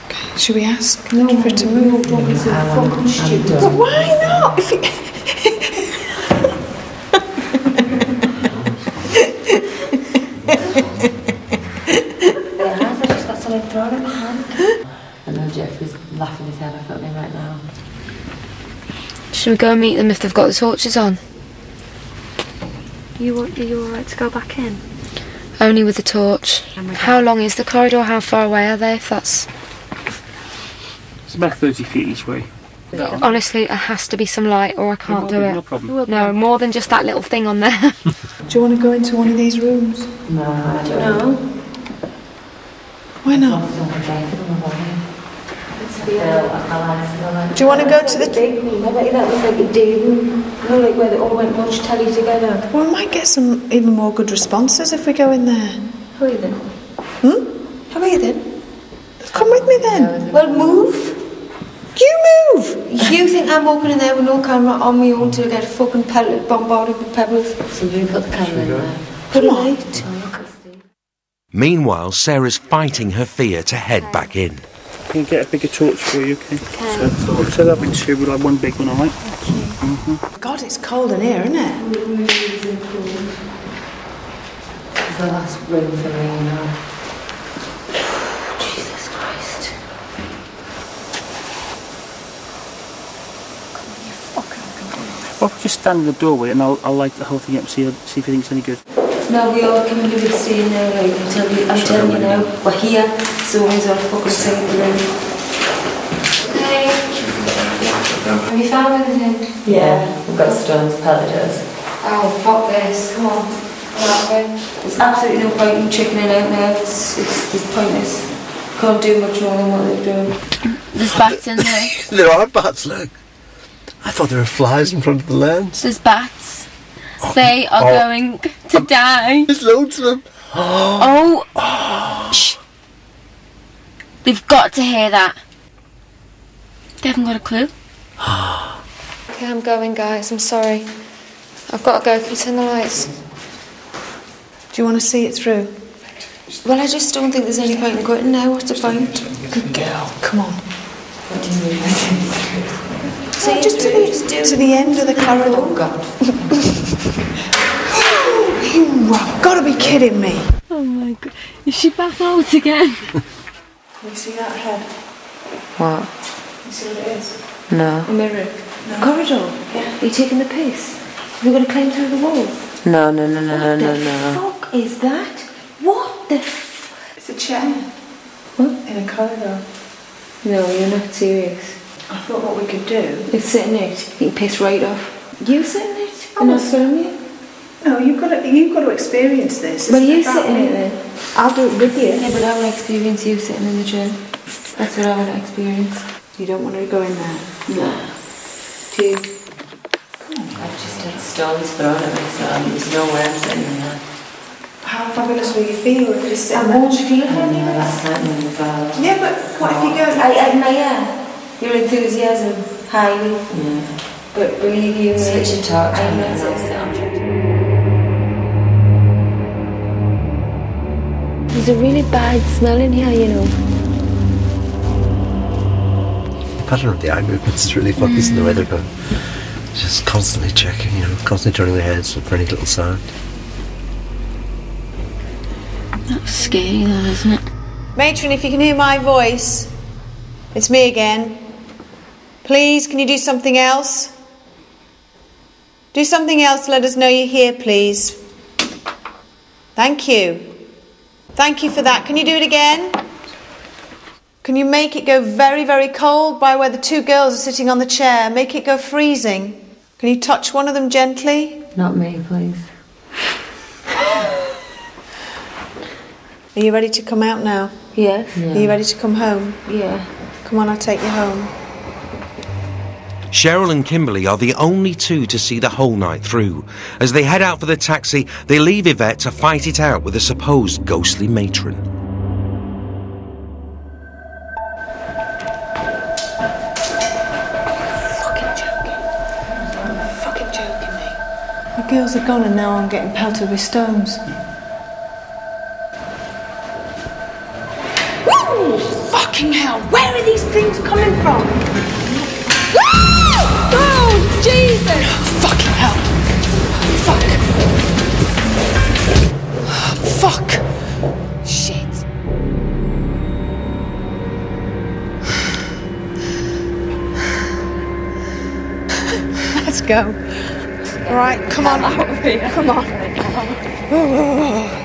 Okay, should we ask no, for it to move? I want- fucking stupid. But why not? If it... Yeah, I just got something thrown at. I know Geoffrey's laughing his head off at me right now. Should we go and meet them if they've got the torches on? You are you alright to go back in? Only with the torch. Oh How long is the corridor? How far away are they? If that's It's about 30 feet each way. honestly, there has to be some light, or I can't do problem, it. no problem. No, more than just that little thing on there. Do you want to go into one of these rooms? No, I don't Why not? Lost all the faith in my body. Do you want to go to the big room? I bet that was like a day room. You know, like where they all went and watched telly together. Well, we might get some even more good responses if we go in there. How are you then? Hmm? How are you then? Come with me then. Well, move. You move. You think I'm walking in there with no camera on my own to get fucking pelted, bombarded with pebbles? So you put the camera in there. Good night. Meanwhile, Sarah's fighting her fear to head back in. Can you get a bigger torch for you, okay? Okay. So, so that'll be two, we'll have one big one, alright? Mm-hmm. God, it's cold in here, isn't it? It's the last room for me now. Jesus Christ. Well, if we just stand in the doorway and I'll, I'll light the whole thing up, see, see if you think it's any good. No, we all come into the staying there, right? I'm telling you, I'm telling you now, we're here, so we all fucking sing in the room. Hey. Have you found anything? Yeah, we've got stones pelted us. Oh, fuck this. Come on. Come on, go. There's absolutely no point in chickening out now, it's, it's, it's pointless. Can't do much more than what they're doing. There's bats in there. There are bats, look. I thought there were flies in front of the lens. There's bats. They are Oh. going to die. There's loads of them. Oh. Shh. They've got to hear that. They haven't got a clue. Okay, I'm going, guys. I'm sorry. I've got to go. Can you turn the lights? Do you want to see it through? Well, I just don't think there's any point in quitting now. What's the point? Good girl. Come on. See, just to the, to the end of the corridor. Oh, You have got to be kidding me. Oh my god. Is she back out again? Can you see that head? What? You see what it is? No. A mirror. No. Corridor. Yeah. Are you taking the piss? We're going to climb through the walls. No, no, no, no, no, What no, the fuck is that? What the f- It's a chair. What? In a corridor. No, you're not serious. I thought what we could do. It's sitting in it. You can piss right off. You sit in it? I I'm not was- film you. No, you've got to, you've got to experience this. Well, you about sit in me. it then. I'll do it with you. Yeah, but I want to experience you sitting in the chair. That's what I want to experience. You don't want to go in there. No. Do you? I've just had stones thrown at me, so there's no way I'm sitting in there. How fabulous will you feel if you sit I in that won't feel No, any of that's that. not in the valve. Yeah, but what if you go? I admire your enthusiasm highly, Yeah. but believe you me, Switch your torch I'm not There's a really bad smell in here, you know. The pattern of the eye movements is really focused on the way they're going. Just constantly checking, you know, constantly turning their heads for any little sound. That's scary, though, isn't it? Matron, if you can hear my voice, it's me again. Please, can you do something else? Do something else to let us know you're here, please. Thank you. Thank you for that. Can you do it again? Can you make it go very, very cold by where the two girls are sitting on the chair? Make it go freezing. Can you touch one of them gently? Not me, please. Are you ready to come out now? Yes. Are you ready to come home? Yeah. Come on, I'll take you home. Cheryl and Kimberley are the only two to see the whole night through. As they head out for the taxi, they leave Yvette to fight it out with a supposed ghostly matron. Fucking joking. Fucking joking me. The girls are gone and now I'm getting pelted with stones. Woo! Fucking hell, where are these things coming from? Oh, Jesus! Fucking hell. Fuck. Fuck. Shit. Let's go. All right, come on. Come on.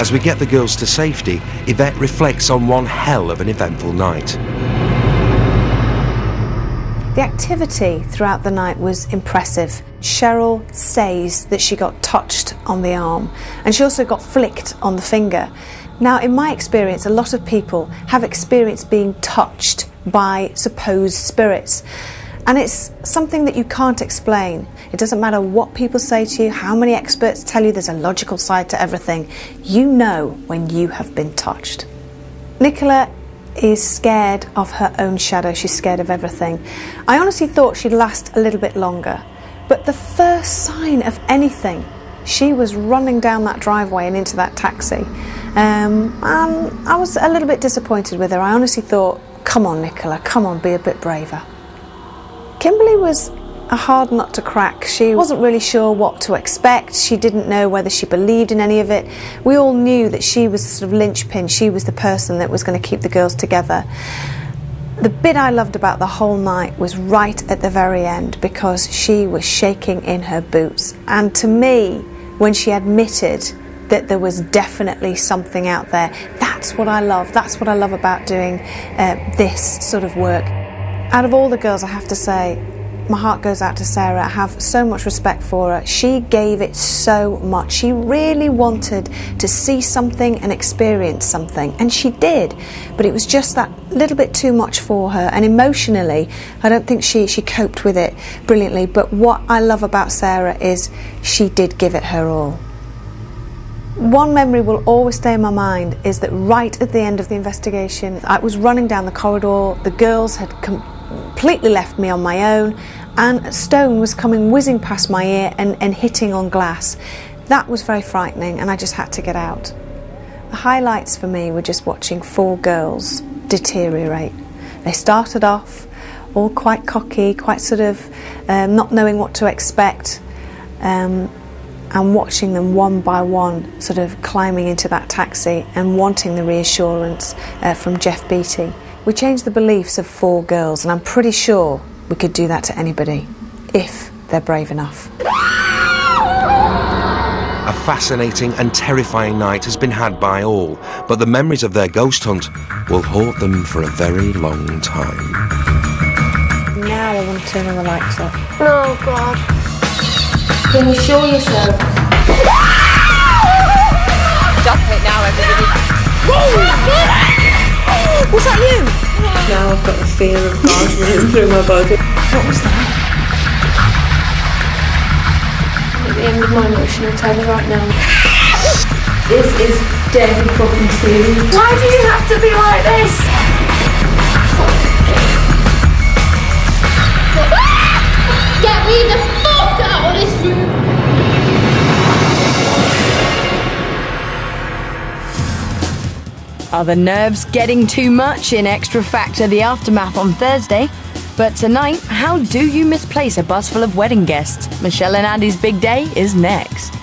As we get the girls to safety, Yvette reflects on one hell of an eventful night. The activity throughout the night was impressive. Cheryl says that she got touched on the arm and she also got flicked on the finger. Now, in my experience, a lot of people have experienced being touched by supposed spirits. And it's something that you can't explain. It doesn't matter what people say to you, how many experts tell you there's a logical side to everything. You know when you have been touched. Nicola is scared of her own shadow. She's scared of everything. I honestly thought she'd last a little bit longer. But the first sign of anything, she was running down that driveway and into that taxi. Um, and I was a little bit disappointed with her. I honestly thought, come on, Nicola, come on, be a bit braver. Kimberley was a hard nut to crack. She wasn't really sure what to expect. She didn't know whether she believed in any of it. We all knew that she was the sort of linchpin. She was the person that was going to keep the girls together. The bit I loved about the whole night was right at the very end because she was shaking in her boots. And to me, when she admitted that there was definitely something out there, that's what I love. That's what I love about doing uh, this sort of work. Out of all the girls, I have to say, my heart goes out to Sarah. I have so much respect for her. She gave it so much. She really wanted to see something and experience something, and she did. But it was just that little bit too much for her, and emotionally, I don't think she, she coped with it brilliantly. But what I love about Sarah is she did give it her all. One memory will always stay in my mind is that right at the end of the investigation, I was running down the corridor, the girls had completely left me on my own, and a stone was coming whizzing past my ear and, and hitting on glass. That was very frightening, and I just had to get out. The highlights for me were just watching four girls deteriorate. They started off all quite cocky, quite sort of um, not knowing what to expect, um, and watching them one by one sort of climbing into that taxi and wanting the reassurance uh, from Geoff Beattie. We changed the beliefs of four girls, and I'm pretty sure we could do that to anybody if they're brave enough. A fascinating and terrifying night has been had by all, but the memories of their ghost hunt will haunt them for a very long time. Now I want to turn all the lights off. Oh God. Can you show yourself? Stop it now, everybody. Was that you? Now I've got the fear of God running through my body. What was that? At the end of my emotional tether right now. This is dead fucking serious. Why do you have to be like this? Get me the fuck out of this room! Are the nerves getting too much in Xtra Factor The Aftermath on Thursday? But tonight, how do you misplace a bus full of wedding guests? Michelle and Andy's big day is next.